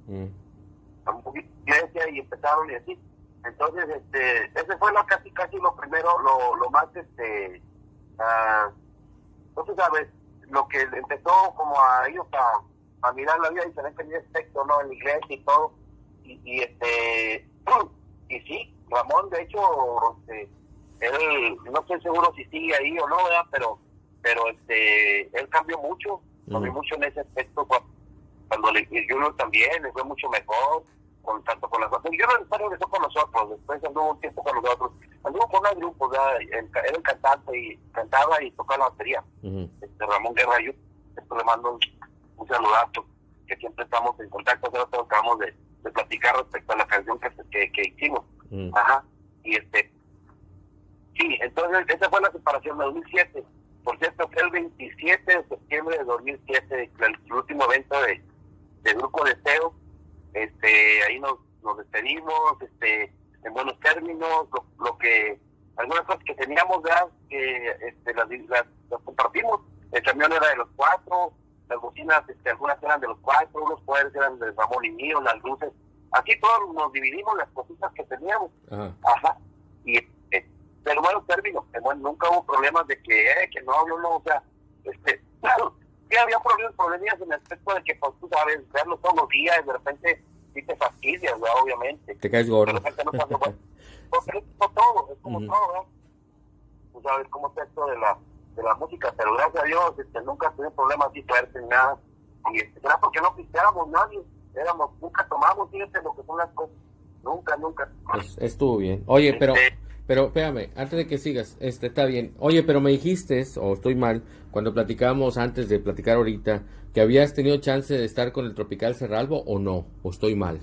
un poquito a la iglesia y empezaron y así. Entonces, este, ese fue lo, casi casi lo primero, lo, lo más, este, uh, no se sabe, lo que empezó como a ellos a, a mirar la vida diferente en el aspecto, ¿no? En la iglesia y todo y, este y sí Ramón de hecho este, él no estoy seguro si sigue ahí o no ¿verdad? pero pero este él cambió mucho cambió mucho en ese aspecto cuando, le, Junior también le fue mucho mejor con tanto con las yo no necesariamente empezó con nosotros después anduvo un tiempo con nosotros anduvo con un grupo era el cantante y cantaba y tocaba la batería este Ramón Guerra yo le mando un, un saludazo que siempre estamos en contacto nosotros acabamos de de platicar respecto a la canción que, que, hicimos. Mm. Ajá. Y este, sí, entonces esa fue la separación de 2007. Por cierto, fue el 27 de septiembre de 2007, el, último evento de, de Grupo de SEO. Este, ahí nos, nos despedimos, este, en buenos términos, lo, que, algunas cosas que teníamos ya, que este, las, las, las compartimos. El camión era de los cuatro, las bocinas, este, algunas eran de los cuatro, unos poderes eran de Ramón y mío, las luces. Aquí todos nos dividimos las cositas que teníamos. Ajá. Y, eh, pero bueno, término, bueno, nunca hubo problemas de que, eh, que no, no, no, o sea, este, claro, sí había problemas, problemas en el aspecto de que, pues tú sabes, verlo todos los días, de repente sí te fastidias, ¿verdad? obviamente. Te caes gordo. De repente no pasa, bueno, es como todo, es como todo, ¿verdad? Tú sabes cómo es esto de la de la música, pero gracias a Dios este, nunca tuve problemas así fuertes ni nada. Y este, era porque no pisteábamos nadie, éramos, nunca tomamos, fíjate lo que son las cosas. Nunca, nunca. Pues, estuvo bien. Oye, este, pero, pero espérame, antes de que sigas, este está bien. Oye, pero me dijiste, o estoy mal, cuando platicábamos antes de platicar ahorita, que habías tenido chance de estar con el Tropical Cerralbo o no, o estoy mal.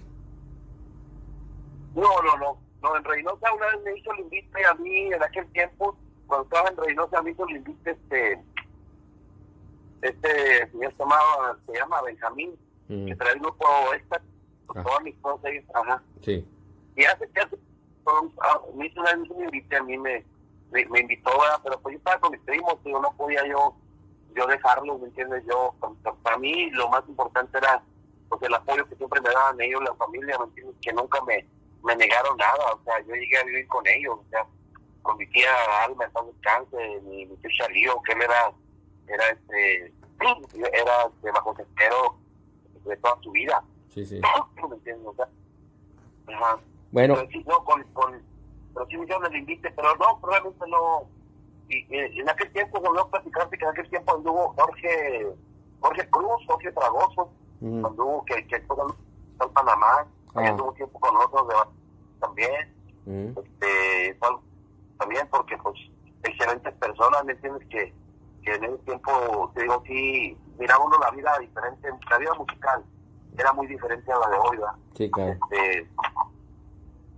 No, no, no. No, en Reynosa una vez me hizo el invite a mí en aquel tiempo cuando estaba en Reynosa, a mí se le invité este, este señor llamado, se llama Benjamín, que trae el grupo esta, con ah. todas mis cosas, ajá. Sí. Y hace que hace, ah, me hizo una vez me invité, a mí me, me, invitó, pero pues yo estaba con mis primos, y no podía yo yo dejarlo, ¿me entiendes? Yo, para mí lo más importante era pues el apoyo que siempre me daban ellos, la familia, ¿me entiendes? Que nunca me, me negaron nada, o sea, yo llegué a vivir con ellos, o sea, con mi tía Alma en descanse, mi, mi tío Chalío, que él era, era este, era de bajo cestero de toda su vida. Sí, sí. ¿Me entiendes? O sea, ajá. Bueno. Pero sí, no, con, con, pero sí me invite, pero no, probablemente no. Y, en aquel tiempo volvió a platicarte que en aquel tiempo anduvo Jorge, Jorge Cruz, Jorge Tragoso, mm. anduvo que, que en Panamá, ah. anduvo tiempo con nosotros de, también. Mm. Este, también porque pues excelentes personas, ¿me entiendes? Que, que en ese tiempo, te digo, sí, miraba uno la vida diferente, la vida musical era muy diferente a la de hoy, ¿verdad? Sí, claro. Este,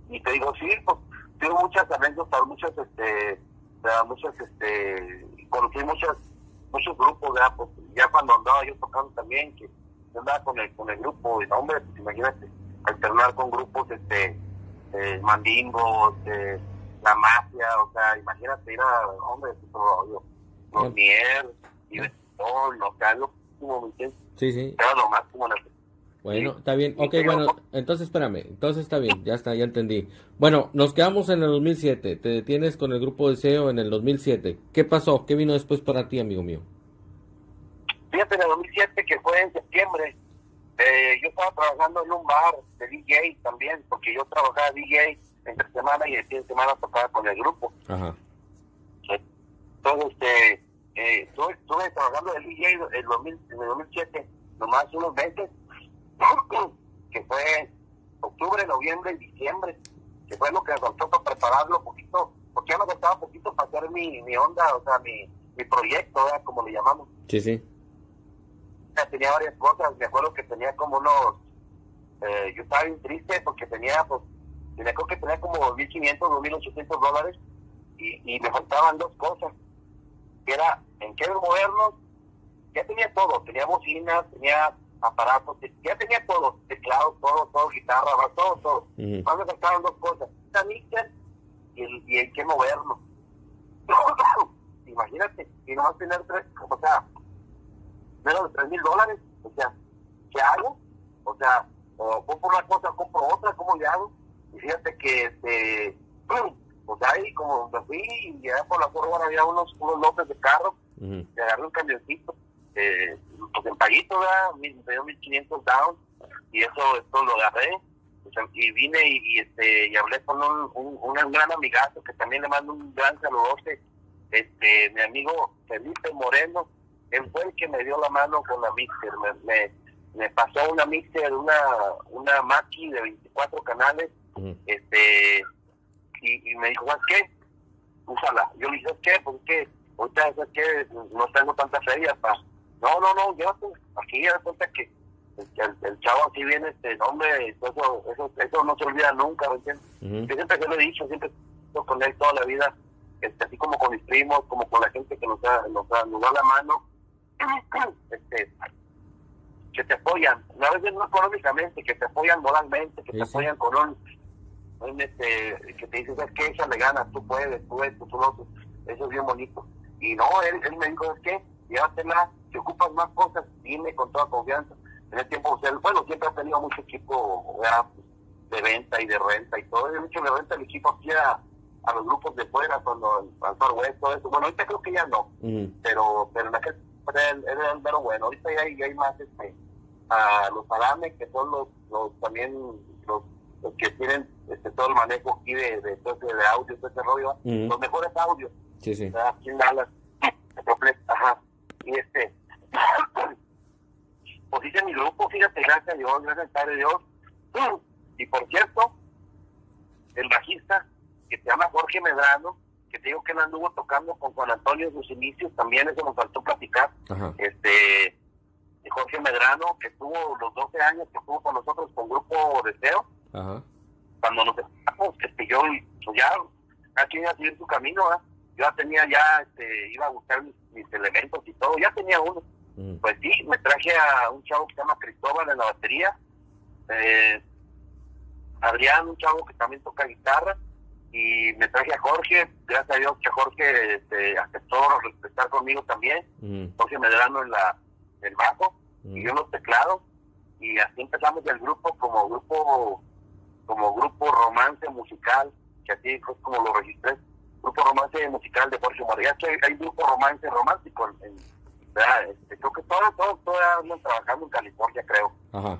y te digo, sí, pues tengo muchas anécdotas, muchas, este, muchas, este, conocí muchas, muchos grupos, ¿verdad? Pues ya cuando andaba yo tocando también, que andaba con el, con el grupo, y no, hombre, pues imagínate, alternar con grupos, este, eh, mandingos, este, la mafia, o sea, imagínate ir a, hombre, los mier, y de todo, lo que algo como, ¿me? Sí, sí. Era lo máximo en el- Bueno, Sí. está bien. Sí, Ok, pero- bueno, entonces espérame. Entonces está bien, ya está, ya entendí. Bueno, nos quedamos en el 2007. Te detienes con el grupo de SEO en el 2007. ¿Qué pasó? ¿Qué vino después para ti, amigo mío? Fíjate, en el 2007, que fue en septiembre, eh, yo estaba trabajando en un bar de DJ también, porque yo trabajaba DJ entre semana y el fin de semana tocaba con el grupo. Ajá. Entonces, este, eh, estuve, estuve trabajando de DJ en el, 2000 en el 2007, nomás unos meses, que fue octubre, noviembre y diciembre, que fue lo que me faltó para prepararlo un poquito, porque ya me faltaba un poquito para hacer mi, mi onda, o sea, mi, mi proyecto, ¿verdad? como le llamamos. Sí, sí. tenía varias cosas. Me acuerdo que tenía como unos. Eh, yo estaba bien triste porque tenía, pues, tenía, creo que tenía como 2.500, 2.800 dólares y, y me faltaban dos cosas. Que era en qué movernos. Ya tenía todo. Tenía bocinas, tenía aparatos, ya tenía todo. Teclados, todo, todo, guitarra, todo, todo. Más me faltaban dos cosas. La mixer y el, y el qué movernos. Imagínate, y nomás tener tres, o sea, menos de tres mil dólares, o sea, ¿qué hago? O sea, o compro una cosa, compro otra, ¿cómo le hago? Y fíjate que, este, pues ahí como me fui y allá por la forma había unos, unos lotes de carro, Ujú. y agarré un camioncito, eh, pues en paguito, ¿verdad? Mil- Me dio 1500 down, y eso, esto lo agarré, pues, y vine y, y, este, y hablé con un, un, un gran amigazo que también le mando un gran saludote, este, mi amigo Felipe Moreno, él fue el que me dio la mano con la mixer, me, me, me pasó una mixer, una, una Mackie de 24 canales, Este, y, y me dijo, ¿sabes qué? Úsala. Yo le dije, ¿sabes qué? Pues es que ahorita, ¿sabes qué? No tengo tanta feria para... No, no, no, llévate. Aquí ya cuenta que el, el- el chavo así viene, este hombre, eso, eso, eso no se olvida nunca, ¿me entiendes? Yo siempre se lo he dicho, siempre con él toda la vida, este, así como con mis primos, como con la gente que nos da, nos da, nos da la mano, este, que te apoyan, a veces no económicamente, que te apoyan moralmente, que Sí, te sí. apoyan con un, un, este, que te dicen, es que échale ganas, tú puedes, tú esto, tú lo otro, eso es bien bonito. Y no, él, él me dijo, es que llévatela, si ocupas más cosas, dime con toda confianza. En el tiempo, o sea, bueno, siempre ha tenido mucho equipo ¿verdad? de venta y de renta y todo. De hecho, le renta el equipo aquí a, a los grupos de fuera, cuando al West, todo eso. Bueno, ahorita creo que ya no, pero pero en aquel el, era el mero bueno. Ahorita ya hay, ya hay más este, a los Adame, que son los, los también los que tienen este, todo el manejo aquí de, de, de audio, todo ese rollo, los mejores audios. Sí, sí. aquí en Dallas. Ajá. Y este, pues hice mi grupo, fíjate, gracias a Dios, gracias al Padre Dios. Y por cierto, el bajista, que se llama Jorge Medrano, que te digo que él anduvo tocando con Juan Antonio en sus inicios, también eso nos faltó platicar. Ajá. Este, Jorge Medrano, que estuvo los 12 años que estuvo con nosotros con Grupo Deseo, Ajá. cuando nos empezamos, este, yo pues ya aquí iba a seguir su camino, yo ya tenía ya, este, iba a buscar mis, mis elementos y todo, ya tenía uno. Ujú. Pues sí, me traje a un chavo que se llama Cristóbal en la batería, eh, Adrián, un chavo que también toca guitarra, y me traje a Jorge, gracias a Dios que Jorge este, aceptó estar conmigo también, Ujú. Jorge Medrano en la, el bajo, y yo en los teclados, y así empezamos el grupo como grupo como grupo romance musical, que así fue como lo registré, grupo romance musical de Jorge María, que hay, hay grupo romance romántico, en, ¿verdad? Este, creo que todos, todos, todos andan trabajando en California, creo, Ajá.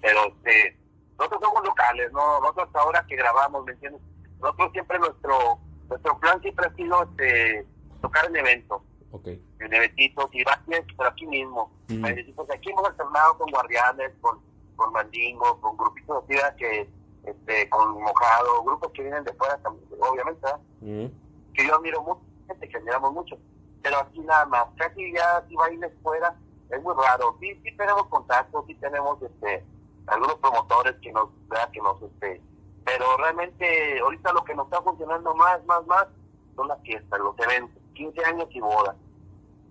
pero este, nosotros somos locales, ¿no? Nosotros hasta ahora que grabamos, ¿me entiendes? Nosotros siempre nuestro, nuestro plan siempre ha sido este, tocar en eventos, en eventitos, y varios, pero aquí mismo. Pues aquí hemos alternado con guardianes, con, con mandingos, con grupitos así ¿verdad? que, este, con mojado, grupos que vienen de fuera también, obviamente, ¿verdad? Ujú. que yo admiro mucho, gente que admiramos mucho, pero aquí nada más, casi ya si bailes fuera, es muy raro, sí, sí tenemos contactos, sí tenemos este algunos promotores que nos, ¿verdad? que nos este, pero realmente ahorita lo que nos está funcionando más, más, más, son las fiestas, los eventos, 15 años y bodas,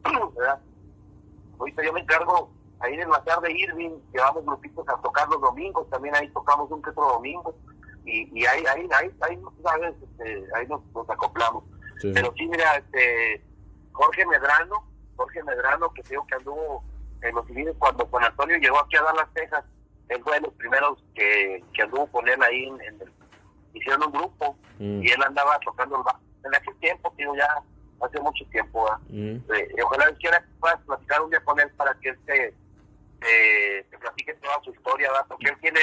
¿verdad? Ahorita yo me encargo ahí en la tarde Irving, llevamos grupitos a tocar los domingos, también ahí tocamos un que otro domingo, y, y ahí, ahí, ahí, ahí, ¿sabes? Este, ahí nos, nos acoplamos. Sí. Pero sí, mira, este, Jorge Medrano, Jorge Medrano, que digo que anduvo en los civiles cuando Juan Antonio llegó aquí a Dallas, Texas, él fue de los primeros que, que anduvo con él ahí en, el, hicieron un grupo mm. y él andaba tocando el bajo. En aquel tiempo, digo, ya hace mucho tiempo, mm. eh, ojalá quiera puedas platicar un día con él para que él te, te, platique toda su historia, ¿verdad? porque él tiene,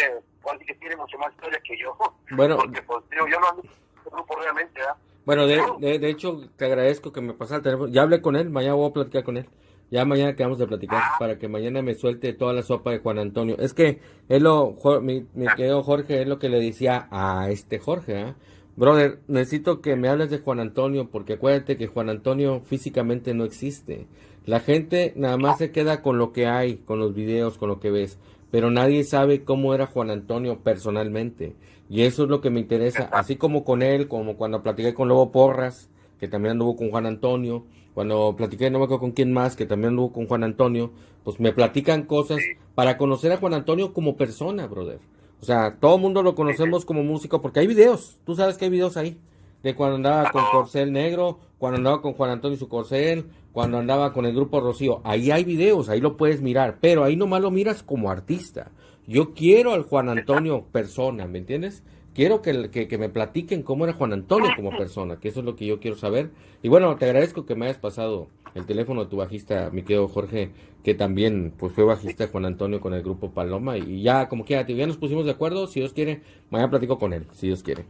que tiene mucho más historia que yo. Bueno, porque pues, yo no en grupo, obviamente, ¿verdad? Bueno, de, de, de, hecho, te agradezco que me pases el teléfono. Ya hablé con él, mañana voy a platicar con él. Ya mañana quedamos de platicar para que mañana me suelte toda la sopa de Juan Antonio. Es que él lo, mi, mi querido Jorge, es lo que le decía a este Jorge, ¿ah? Brother, necesito que me hables de Juan Antonio porque acuérdate que Juan Antonio físicamente no existe. La gente nada más se queda con lo que hay, con los videos, con lo que ves, pero nadie sabe cómo era Juan Antonio personalmente. Y eso es lo que me interesa, así como con él, como cuando platiqué con Lobo Porras, que también anduvo con Juan Antonio, cuando platiqué, no me acuerdo con quién más, que también anduvo con Juan Antonio, pues me platican cosas para conocer a Juan Antonio como persona, brother. O sea, todo el mundo lo conocemos como músico porque hay videos, tú sabes que hay videos ahí, de cuando andaba con Corcel Negro, cuando andaba con Juan Antonio y su Corcel, cuando andaba con el grupo Rocío, ahí hay videos, ahí lo puedes mirar, pero ahí nomás lo miras como artista. Yo quiero al Juan Antonio persona, ¿me entiendes? Quiero que, que, me platiquen cómo era Juan Antonio como persona, que eso es lo que yo quiero saber. Y bueno, te agradezco que me hayas pasado el teléfono de tu bajista, mi querido Jorge, que también pues fue bajista de Juan Antonio con el grupo Paloma. Y ya, como quiera, ya nos pusimos de acuerdo. Si Dios quiere, mañana platico con él, si Dios quiere.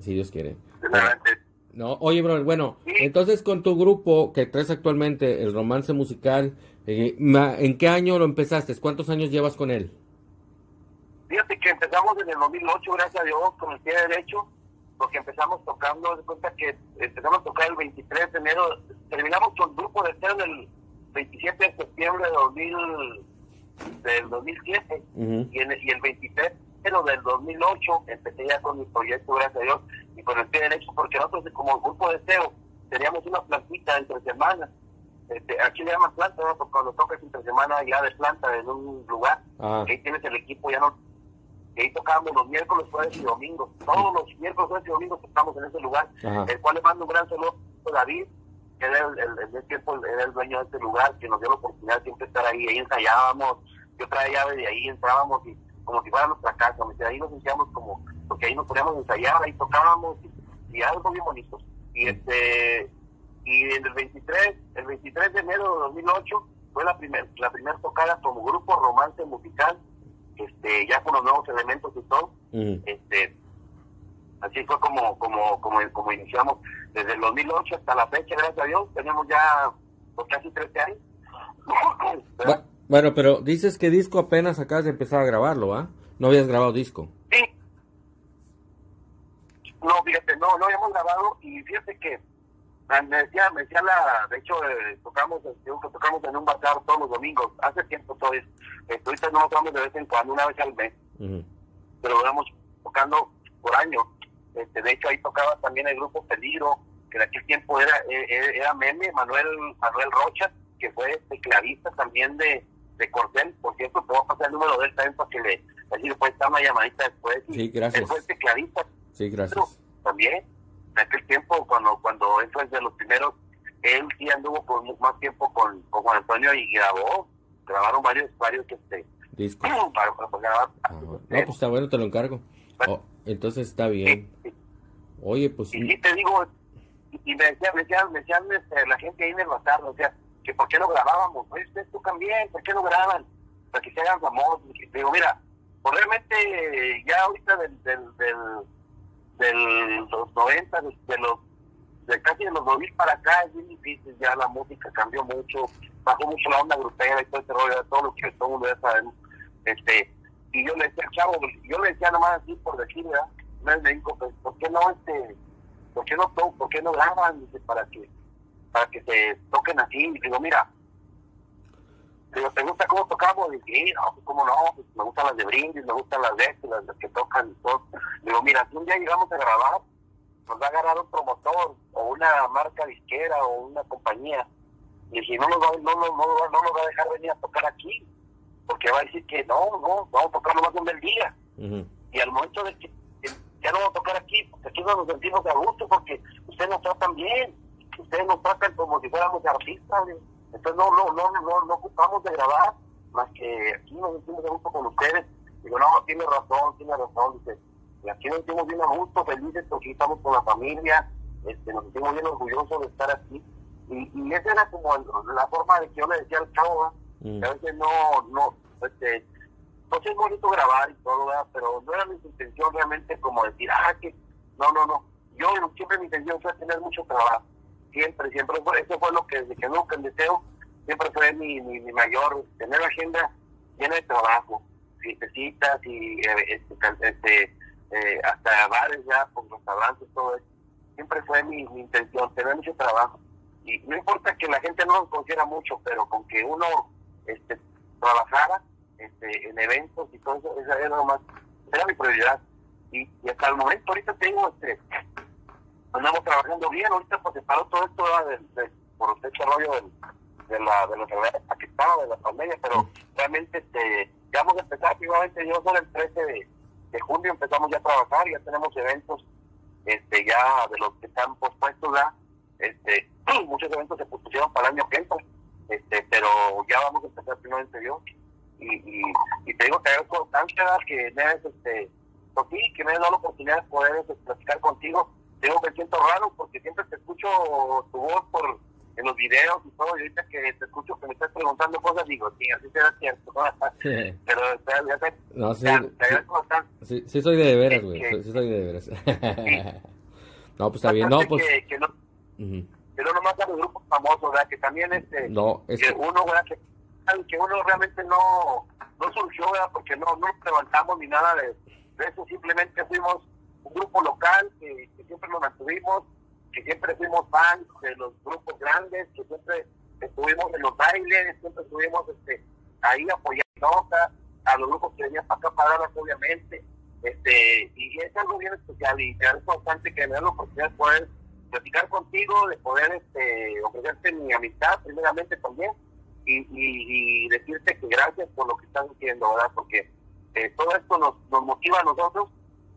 Si Dios quiere. No, oye, bro, bueno, entonces con tu grupo que traes actualmente, el romance musical, eh, ¿en qué año lo empezaste? ¿Cuántos años llevas con él? Fíjate que empezamos en el 2008, gracias a Dios, con el pie derecho, porque empezamos tocando, de cuenta que empezamos a tocar el 23 de enero, terminamos con el grupo de cero el 27 de septiembre de 2000, del 2007, y, en, y el 23 pero del 2008 empecé ya con mi proyecto, gracias a Dios, y con el pie derecho, porque nosotros como grupo de SEO teníamos una plantita entre semanas. Este, aquí le llaman planta, porque cuando tocas entre semana ya de planta en un lugar, ah. ahí tienes el equipo, ya no ahí tocábamos los miércoles, jueves y domingos. Todos los miércoles, jueves y domingos tocamos en ese lugar, el cual le mando un gran saludo a David, que era el, el, tiempo era el dueño de ese lugar, que nos dio la oportunidad de siempre estar ahí. Ahí ensayábamos, yo traía llave de ahí, entrábamos y como si fuera nuestra casa, ahí nos sentíamos como, ahí nos podíamos ensayar, ahí tocábamos y, algo bien bonito. Y este y en el 23, el 23 de enero de 2008 fue la primera la primera tocada como grupo romance musical este, ya con los nuevos elementos y todo. este, así fue como, como, como, como iniciamos desde el 2008 hasta la fecha, gracias a Dios, tenemos ya pues, casi 13 años. bueno, pero dices que disco apenas acabas de empezar a grabarlo, ¿ah? No habías grabado disco. No, fíjate, no, no habíamos grabado y fíjate que Ah, me decía, me decía la, de hecho, eh, tocamos, tocamos en un bazar todos los domingos, hace tiempo todo eso, eh, ahorita no tocamos de vez en cuando, una vez al mes, pero vamos tocando por año, este, de hecho ahí tocaba también el grupo Peligro, que en aquel tiempo era, eh, era, meme, Manuel, Manuel Rocha, que fue tecladista también de, de Cortel, por cierto, te voy a pasar el número de él también para que le, así le puede estar una llamadita después. Sí, gracias. Él fue tecladista. Sí, gracias. También en aquel tiempo, cuando cuando él fue de los primeros, él sí anduvo con más tiempo con, con Juan Antonio y grabó, grabaron varios, varios este, discos. Para, grabar. Ah, no, pues está bueno, te lo encargo. Oh, entonces está bien. Oye, pues. Y sí, te digo, y me decían, me decían, me decían este, la gente ahí en el bazar, o sea, que por qué no grabábamos, oye, ustedes tocan bien, ¿por qué no graban? Para que se hagan famosos. digo, mira, pues realmente ya ahorita del, del, del de los 90, de, los de casi de los 2000 para acá es bien difícil, ya la música cambió mucho, bajó mucho la onda grupera y todo ese rollo, todo lo que todo el mundo ya sabemos. Este, y yo le decía, chavo, yo le decía nomás así por decir, ¿verdad? Una vez me dijo, pues, ¿por qué no, este, por qué no, por qué no graban? Para que, para que se toquen así. Y digo, mira, Digo, ¿te gusta cómo tocamos? Y sí, no, pues cómo no, pues me gustan las de brindis, me gustan las de este, las que tocan y todo. Digo, mira, si un día llegamos a grabar, nos va a agarrar un promotor o una marca disquera o una compañía. Y si no nos va, no, no, no, no nos va a dejar venir a tocar aquí, porque va a decir que no, no, vamos a tocar nomás un del día. Y al momento de que ya no vamos a tocar aquí, porque aquí no nos sentimos a gusto, porque ustedes nos tratan bien ustedes nos tratan como si fuéramos artistas, entonces no, no, no, no, no ocupamos de grabar, más que aquí nos sentimos de gusto con ustedes. Digo, no, tiene razón, tiene razón, dice, y aquí nos sentimos bien a gusto, felices porque estamos con la familia, este, nos sentimos bien orgullosos de estar aquí. Y, y esa era como la forma de que yo le decía al chavo, mm. que a veces no, no, este, pues es bonito grabar y todo, ¿verdad? pero no era mi intención realmente como decir, ah, que, no, no, no. Yo siempre mi intención fue tener mucho trabajo. Siempre, siempre. Eso fue lo que desde que nunca deseo, siempre fue mi, mi, mayor, tener la agenda llena de trabajo, citas y eh, este, este eh, hasta bares ya, con restaurantes, todo eso. Siempre fue mi, intención, tener mucho trabajo. Y no importa que la gente no nos conociera mucho, pero con que uno este, trabajara este, en eventos y todo eso, esa era, más, era mi prioridad. Y, hasta el momento, ahorita tengo, este, andamos trabajando bien, ahorita pues se paró todo esto de, por este rollo de la de la enfermedad de la pandemia, pero realmente este, ya vamos a empezar, primeramente yo soy el 13 de de junio empezamos ya a trabajar, ya tenemos eventos este ya de los que están pospuestos ya, este, muchos eventos se pusieron para el año que entra, este, pero ya vamos a empezar primero yo y, y, te digo que es constancia que me este, por ti, que me has dado la oportunidad de poder este, platicar contigo. Digo que siento raro porque siempre te escucho tu voz por en los videos y todo, y ahorita que te escucho que me estás preguntando cosas, digo, sí, así será cierto. Pero ya te, no, sí, sí, sí, soy de veras, güey, sí, soy de veras. no, pues está bien, no, pues... Que, no, Pero nomás a los grupos famosos, ¿verdad? Que también este... No, es que uno, ¿verdad? Que, que uno realmente no, no surgió, ¿verdad? Porque no, no nos levantamos ni nada de, de eso, simplemente fuimos un grupo local que, siempre nos mantuvimos que siempre fuimos fans de los grupos grandes, que siempre estuvimos en los bailes, siempre estuvimos este, ahí apoyando a los grupos que venían para acá para obviamente. Este, y es algo bien especial y te agradezco bastante que me den la oportunidad de poder platicar contigo, de poder este, ofrecerte mi amistad primeramente también y, y, decirte que gracias por lo que estás haciendo, ¿verdad? Porque eh, todo esto nos, nos motiva a nosotros,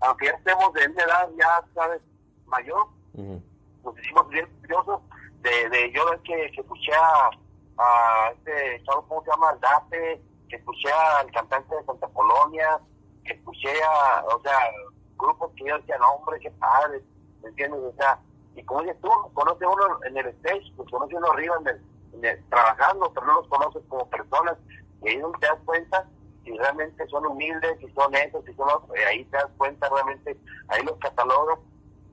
aunque ya estemos de edad, ya sabes, mayor, nos hicimos bien curiosos de, de yo ver que, que escuché a, a este ¿cómo se llama? Aldate, que escuché al cantante de Santa Polonia, que escuché a, o sea, grupos que yo decía, no hombre, qué padre, ¿me entiendes? O sea, y como dices tú, conoce uno en el stage, pues conoce uno arriba en el, trabajando, pero no los conoces como personas, y ahí es donde te das cuenta si realmente son humildes, si son esos, si son otros, ahí te das cuenta realmente, ahí los catalogas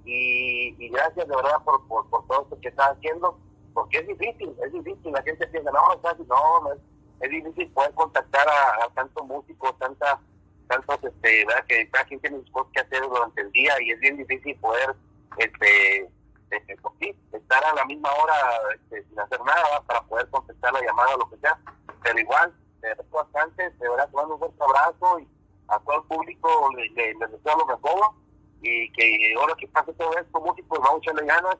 y, gracias de verdad por, por, todo esto que estás haciendo, porque es difícil, es difícil, la gente piensa, no, es fácil, no, no es, es difícil poder contactar a, tantos músicos, tanta, tantos, este, ¿verdad? que cada quien tiene sus cosas que hacer durante el día y es bien difícil poder, este, este pues estar a la misma hora este, sin hacer nada para poder contestar la llamada o lo que sea, pero igual, bastante, de verdad, te un fuerte abrazo y a todo el público les le, le deseo lo mejor y que ahora que pase todo esto, músicos, vamos a echarle ganas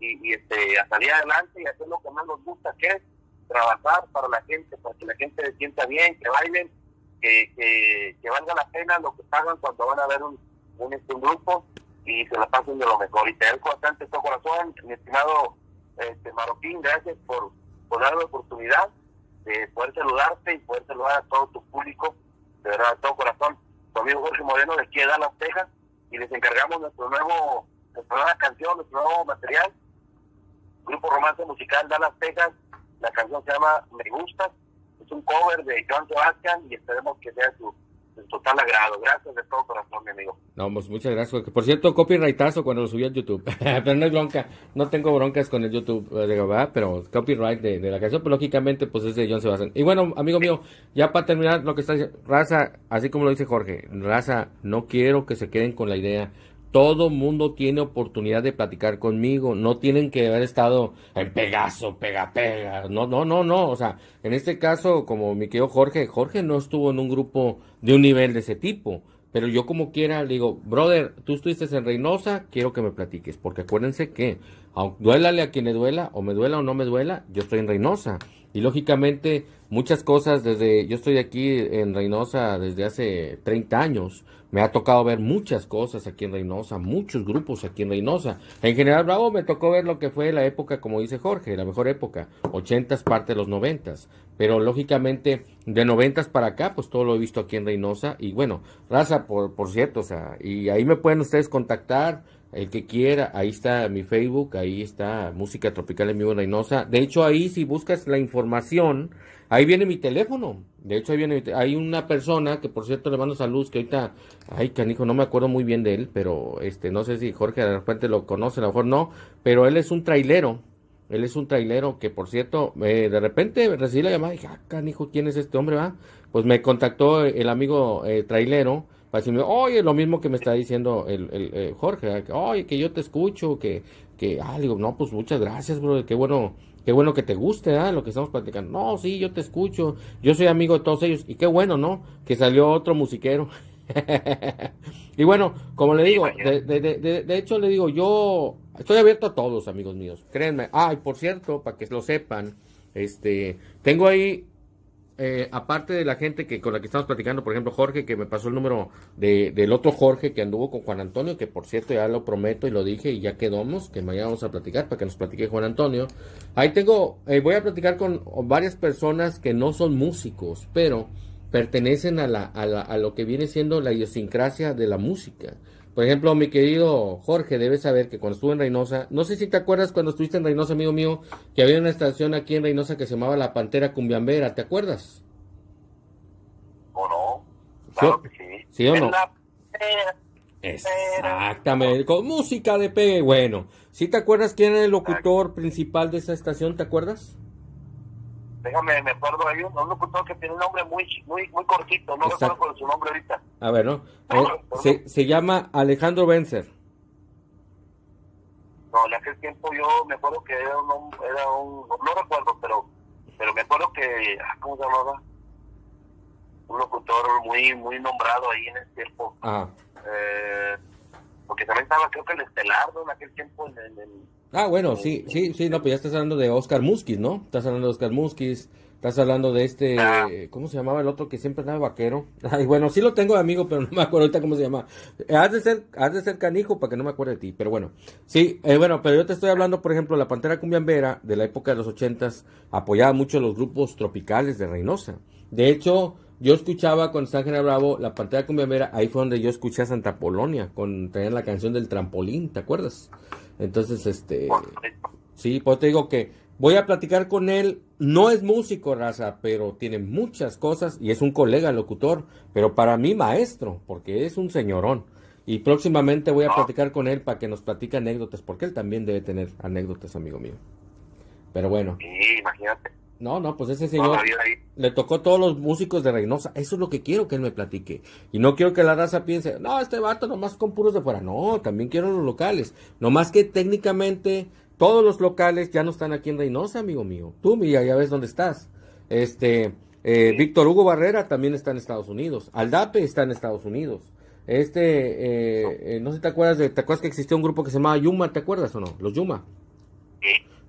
y, y, este, a salir adelante y hacer lo que más nos gusta, que es trabajar para la gente, para que la gente se sienta bien, que bailen, que, que, valga la pena lo que pagan cuando van a ver un, un, este, grupo y se la pasen de lo mejor. Y te agradezco bastante tu corazón, mi estimado este, Marroquín, gracias por, por dar la oportunidad de poder saludarte y poder saludar a todo tu público, de verdad, de todo corazón. Tu amigo Jorge Moreno de aquí de Dallas, Texas y les encargamos nuestro nuevo, nuestra nueva canción, nuestro nuevo material. Grupo Romance Musical Dallas, Texas. La canción se llama Me Gusta. Es un cover de John Sebastian y esperemos que sea su, total agrado. Gracias de todo corazón, mi amigo. No, pues muchas gracias. Por cierto, copyrightazo cuando lo subí al YouTube. pero no hay bronca. No tengo broncas con el YouTube, eh, de verdad, pero copyright de, de, la canción, pero lógicamente, pues es de John Sebastian. Y bueno, amigo mío, ya para terminar lo que está diciendo, Raza, así como lo dice Jorge, Raza, no quiero que se queden con la idea todo mundo tiene oportunidad de platicar conmigo. No tienen que haber estado en Pegaso, pega, pega. No, no, no, no. O sea, en este caso, como mi querido Jorge, Jorge no estuvo en un grupo de un nivel de ese tipo. Pero yo como quiera le digo, brother, tú estuviste en Reynosa, quiero que me platiques. Porque acuérdense que, aunque duélale a quien le duela, o me duela o no me duela, yo estoy en Reynosa. Y lógicamente muchas cosas desde, yo estoy aquí en Reynosa desde hace 30 años, me ha tocado ver muchas cosas aquí en Reynosa, muchos grupos aquí en Reynosa. En General Bravo me tocó ver lo que fue la época, como dice Jorge, la mejor época, 80 parte de los 90 pero lógicamente de 90 para acá, pues todo lo he visto aquí en Reynosa y bueno, raza, por, por cierto, o sea, y ahí me pueden ustedes contactar, el que quiera, ahí está mi Facebook, ahí está Música Tropical en Vivo Reynosa. De hecho, ahí si buscas la información, ahí viene mi teléfono. De hecho, ahí viene, hay una persona que por cierto le mando salud, que ahorita, ay, canijo, no me acuerdo muy bien de él, pero este, no sé si Jorge de repente lo conoce, a lo mejor no, pero él es un trailero. Él es un trailero que, por cierto, eh, de repente recibí la llamada y dije, ah, canijo, ¿quién es este hombre, va? Pues me contactó el amigo eh, trailero para decirme, oye, lo mismo que me está diciendo el, el, eh, Jorge, oye, que yo te escucho, que, que, ah, digo, no, pues muchas gracias, bro, qué bueno, qué bueno que te guste, ¿ah? Lo que estamos platicando. No, sí, yo te escucho, yo soy amigo de todos ellos, y qué bueno, ¿no? Que salió otro musiquero. y bueno, como le digo, de, de, de, de, hecho le digo, yo estoy abierto a todos, amigos míos, créanme. Ah, por cierto, para que lo sepan, este, tengo ahí eh, aparte de la gente que con la que estamos platicando, por ejemplo, Jorge, que me pasó el número de, del otro Jorge que anduvo con Juan Antonio, que por cierto ya lo prometo y lo dije y ya quedamos, que mañana vamos a platicar para que nos platique Juan Antonio. Ahí tengo, eh, voy a platicar con varias personas que no son músicos, pero pertenecen a, la, a, la, a lo que viene siendo la idiosincrasia de la música. Por ejemplo, mi querido Jorge, debes saber que cuando estuve en Reynosa, no sé si te acuerdas cuando estuviste en Reynosa, amigo mío, que había una estación aquí en Reynosa que se llamaba La Pantera Cumbiambera, ¿te acuerdas? ¿O no? Claro que sí. ¿Sí o no? Exactamente, con música de pegue. Bueno, ¿sí te acuerdas quién era el locutor principal de esa estación? ¿Te acuerdas? Déjame, me acuerdo, hay un, un locutor que tiene un nombre muy, muy, muy cortito, no recuerdo su nombre ahorita. A ver, ¿no? Eh, se, se, llama Alejandro Benzer. No, en aquel tiempo yo me acuerdo que era un, era un no recuerdo, pero, pero me acuerdo que, ah, ¿cómo se llamaba? Un locutor muy, muy nombrado ahí en ese tiempo. Ajá. Eh, porque también estaba, creo que el Estelardo en aquel tiempo en el Ah, bueno, sí, sí, sí, no, pues ya estás hablando de Oscar Muskis, ¿no? Estás hablando de Oscar Muskis, estás hablando de este, ah. ¿cómo se llamaba el otro que siempre andaba vaquero? Ay, bueno, sí lo tengo de amigo, pero no me acuerdo ahorita cómo se llama. Has de ser, has de ser canijo para que no me acuerde de ti, pero bueno. Sí, eh, bueno, pero yo te estoy hablando, por ejemplo, la Pantera Cumbiambera, de la época de los ochentas, apoyaba mucho los grupos tropicales de Reynosa. De hecho, yo escuchaba con Sángel Bravo la Pantera Cumbiambera, ahí fue donde yo escuché a Santa Polonia, con traían la canción del trampolín, ¿te acuerdas? Entonces, este, sí, pues te digo que voy a platicar con él. No es músico, raza, pero tiene muchas cosas y es un colega locutor, pero para mí maestro, porque es un señorón. Y próximamente voy a platicar con él para que nos platique anécdotas, porque él también debe tener anécdotas, amigo mío. Pero bueno. Sí, imagínate. No, no, pues ese señor le tocó a todos los músicos de Reynosa. Eso es lo que quiero que él me platique. Y no quiero que la raza piense, no, este vato nomás con puros de fuera. No, también quiero los locales. Nomás que técnicamente todos los locales ya no están aquí en Reynosa, amigo mío. Tú, mira, ya ves dónde estás. Este, eh, Víctor Hugo Barrera también está en Estados Unidos. Aldape está en Estados Unidos. Este, eh, eh, no sé si te acuerdas de, ¿te acuerdas que existía un grupo que se llamaba Yuma? ¿Te acuerdas o no? Los Yuma.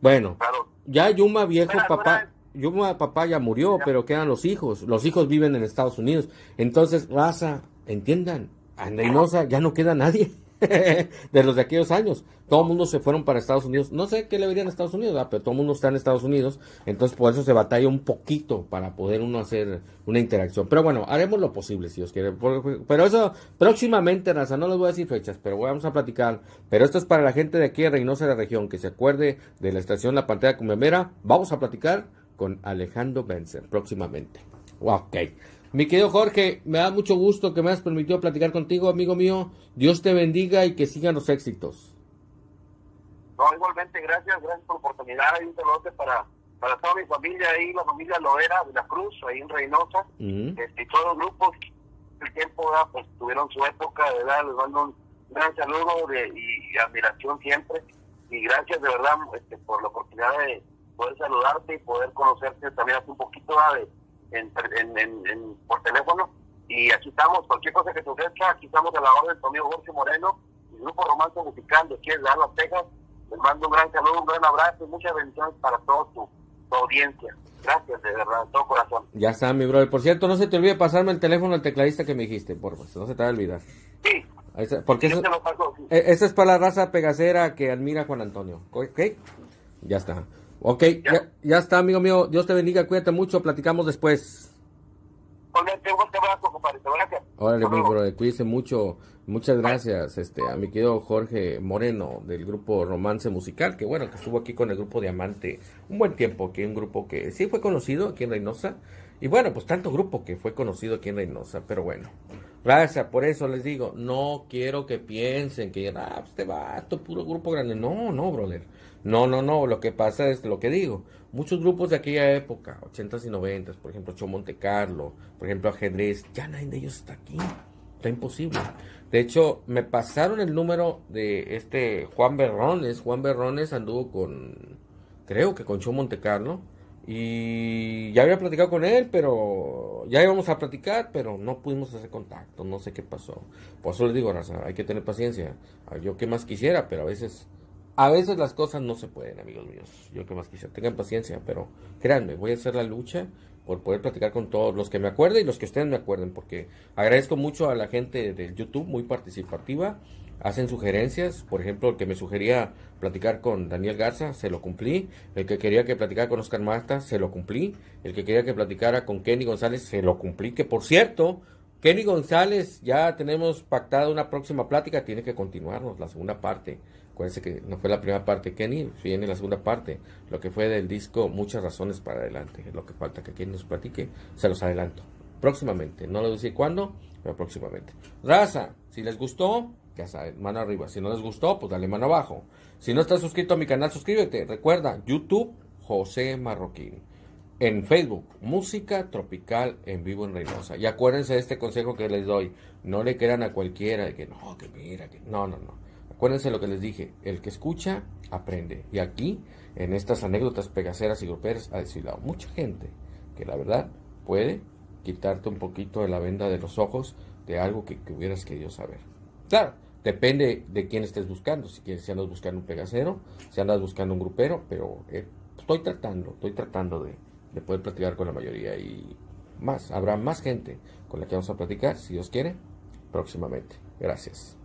Bueno, ya Yuma viejo papá yo papá ya murió, pero quedan los hijos. Los hijos viven en Estados Unidos. Entonces, raza, entiendan, en Reynosa ya no queda nadie de los de aquellos años. Todo el mundo se fueron para Estados Unidos. No sé qué le verían a Estados Unidos, pero todo el mundo está en Estados Unidos. Entonces, por eso se batalla un poquito para poder uno hacer una interacción. Pero bueno, haremos lo posible si Dios quiere. Pero eso próximamente, raza, no les voy a decir fechas, pero vamos a platicar. Pero esto es para la gente de aquí de Reynosa de la región, que se acuerde de la estación La Pantalla Cumemera. Vamos a platicar con Alejandro Benzer próximamente. Ok. Mi querido Jorge, me da mucho gusto que me hayas permitido platicar contigo, amigo mío. Dios te bendiga y que sigan los éxitos. No, igualmente, gracias, gracias por la oportunidad. Y un saludo para, para toda mi familia ahí, la familia Loera de la Cruz, ahí en Reynosa. este, todos los grupos, el tiempo pues tuvieron su época, de verdad, les mando un gran saludo de, y, admiración siempre. Y gracias de verdad este, por la oportunidad de poder saludarte y poder conocerte también hace un poquito de, en, en, por teléfono. Y aquí estamos, cualquier cosa que te ofrezca, aquí estamos a la orden de tu amigo Jorge Moreno, el grupo Romance Musical de aquí en Dallas, Texas. Les mando un gran saludo, un gran abrazo y muchas bendiciones para todo tu, tu audiencia. Gracias, de verdad, de todo corazón. Ya está, mi brother. Por cierto, no se te olvide pasarme el teléfono al tecladista que me dijiste, por favor. No se te va a olvidar. Sí. porque eso, e, esa es para la raza pegacera que admira a Juan Antonio. ¿Ok? Ya está. Ok, ya, ya está, amigo mío. Dios te bendiga, cuídate mucho. Platicamos después. Órale, mi bro, cuídese mucho. Muchas gracias este, a mi querido Jorge Moreno del grupo Romance Musical, que bueno, que estuvo aquí con el grupo Diamante un buen tiempo, que un grupo que sí fue conocido aquí en Reynosa. Y bueno, pues tanto grupo que fue conocido aquí en Reynosa, pero bueno. Gracias, por eso les digo, no quiero que piensen que, ah, este vato, puro grupo grande. No, no, brother. No, no, no, lo que pasa es lo que digo. Muchos grupos de aquella época, 80s y 90s, por ejemplo, Cho Monte Carlo, por ejemplo, Ajedrez, ya nadie de ellos está aquí. Está imposible. De hecho, me pasaron el número de este Juan Berrones. Juan Berrones anduvo con, creo que con Cho Monte Carlo. Y ya había platicado con él, pero ya íbamos a platicar, pero no pudimos hacer contacto, no sé qué pasó. Por eso les digo, Raza, hay que tener paciencia. Yo qué más quisiera, pero a veces a veces las cosas no se pueden, amigos míos. Yo que más quisiera. Tengan paciencia, pero créanme, voy a hacer la lucha por poder platicar con todos los que me acuerden y los que ustedes me acuerden, porque agradezco mucho a la gente del YouTube, muy participativa. Hacen sugerencias, por ejemplo, el que me sugería platicar con Daniel Garza, se lo cumplí. El que quería que platicara con Oscar Marta, se lo cumplí. El que quería que platicara con Kenny González, se lo cumplí. Que por cierto, Kenny González, ya tenemos pactada una próxima plática, tiene que continuarnos la segunda parte. Acuérdense que no fue la primera parte Kenny, viene la segunda parte, lo que fue del disco Muchas Razones para Adelante. Lo que falta que Kenny nos platique, se los adelanto. Próximamente, no lo decir cuándo, pero próximamente. Raza, si les gustó, ya saben, mano arriba. Si no les gustó, pues dale mano abajo. Si no estás suscrito a mi canal, suscríbete. Recuerda, YouTube, José Marroquín. En Facebook, Música Tropical en vivo en Reynosa. Y acuérdense de este consejo que les doy. No le crean a cualquiera de que no, que mira, que no, no, no. Acuérdense lo que les dije, el que escucha, aprende. Y aquí, en estas anécdotas pegaceras y gruperas, ha desfilado mucha gente que la verdad puede quitarte un poquito de la venda de los ojos de algo que, hubieras querido saber. Claro, depende de quién estés buscando. Si quieres, si andas buscando un pegacero, si andas buscando un grupero, pero eh, estoy tratando, estoy tratando de, de poder platicar con la mayoría y más, habrá más gente con la que vamos a platicar, si Dios quiere, próximamente. Gracias.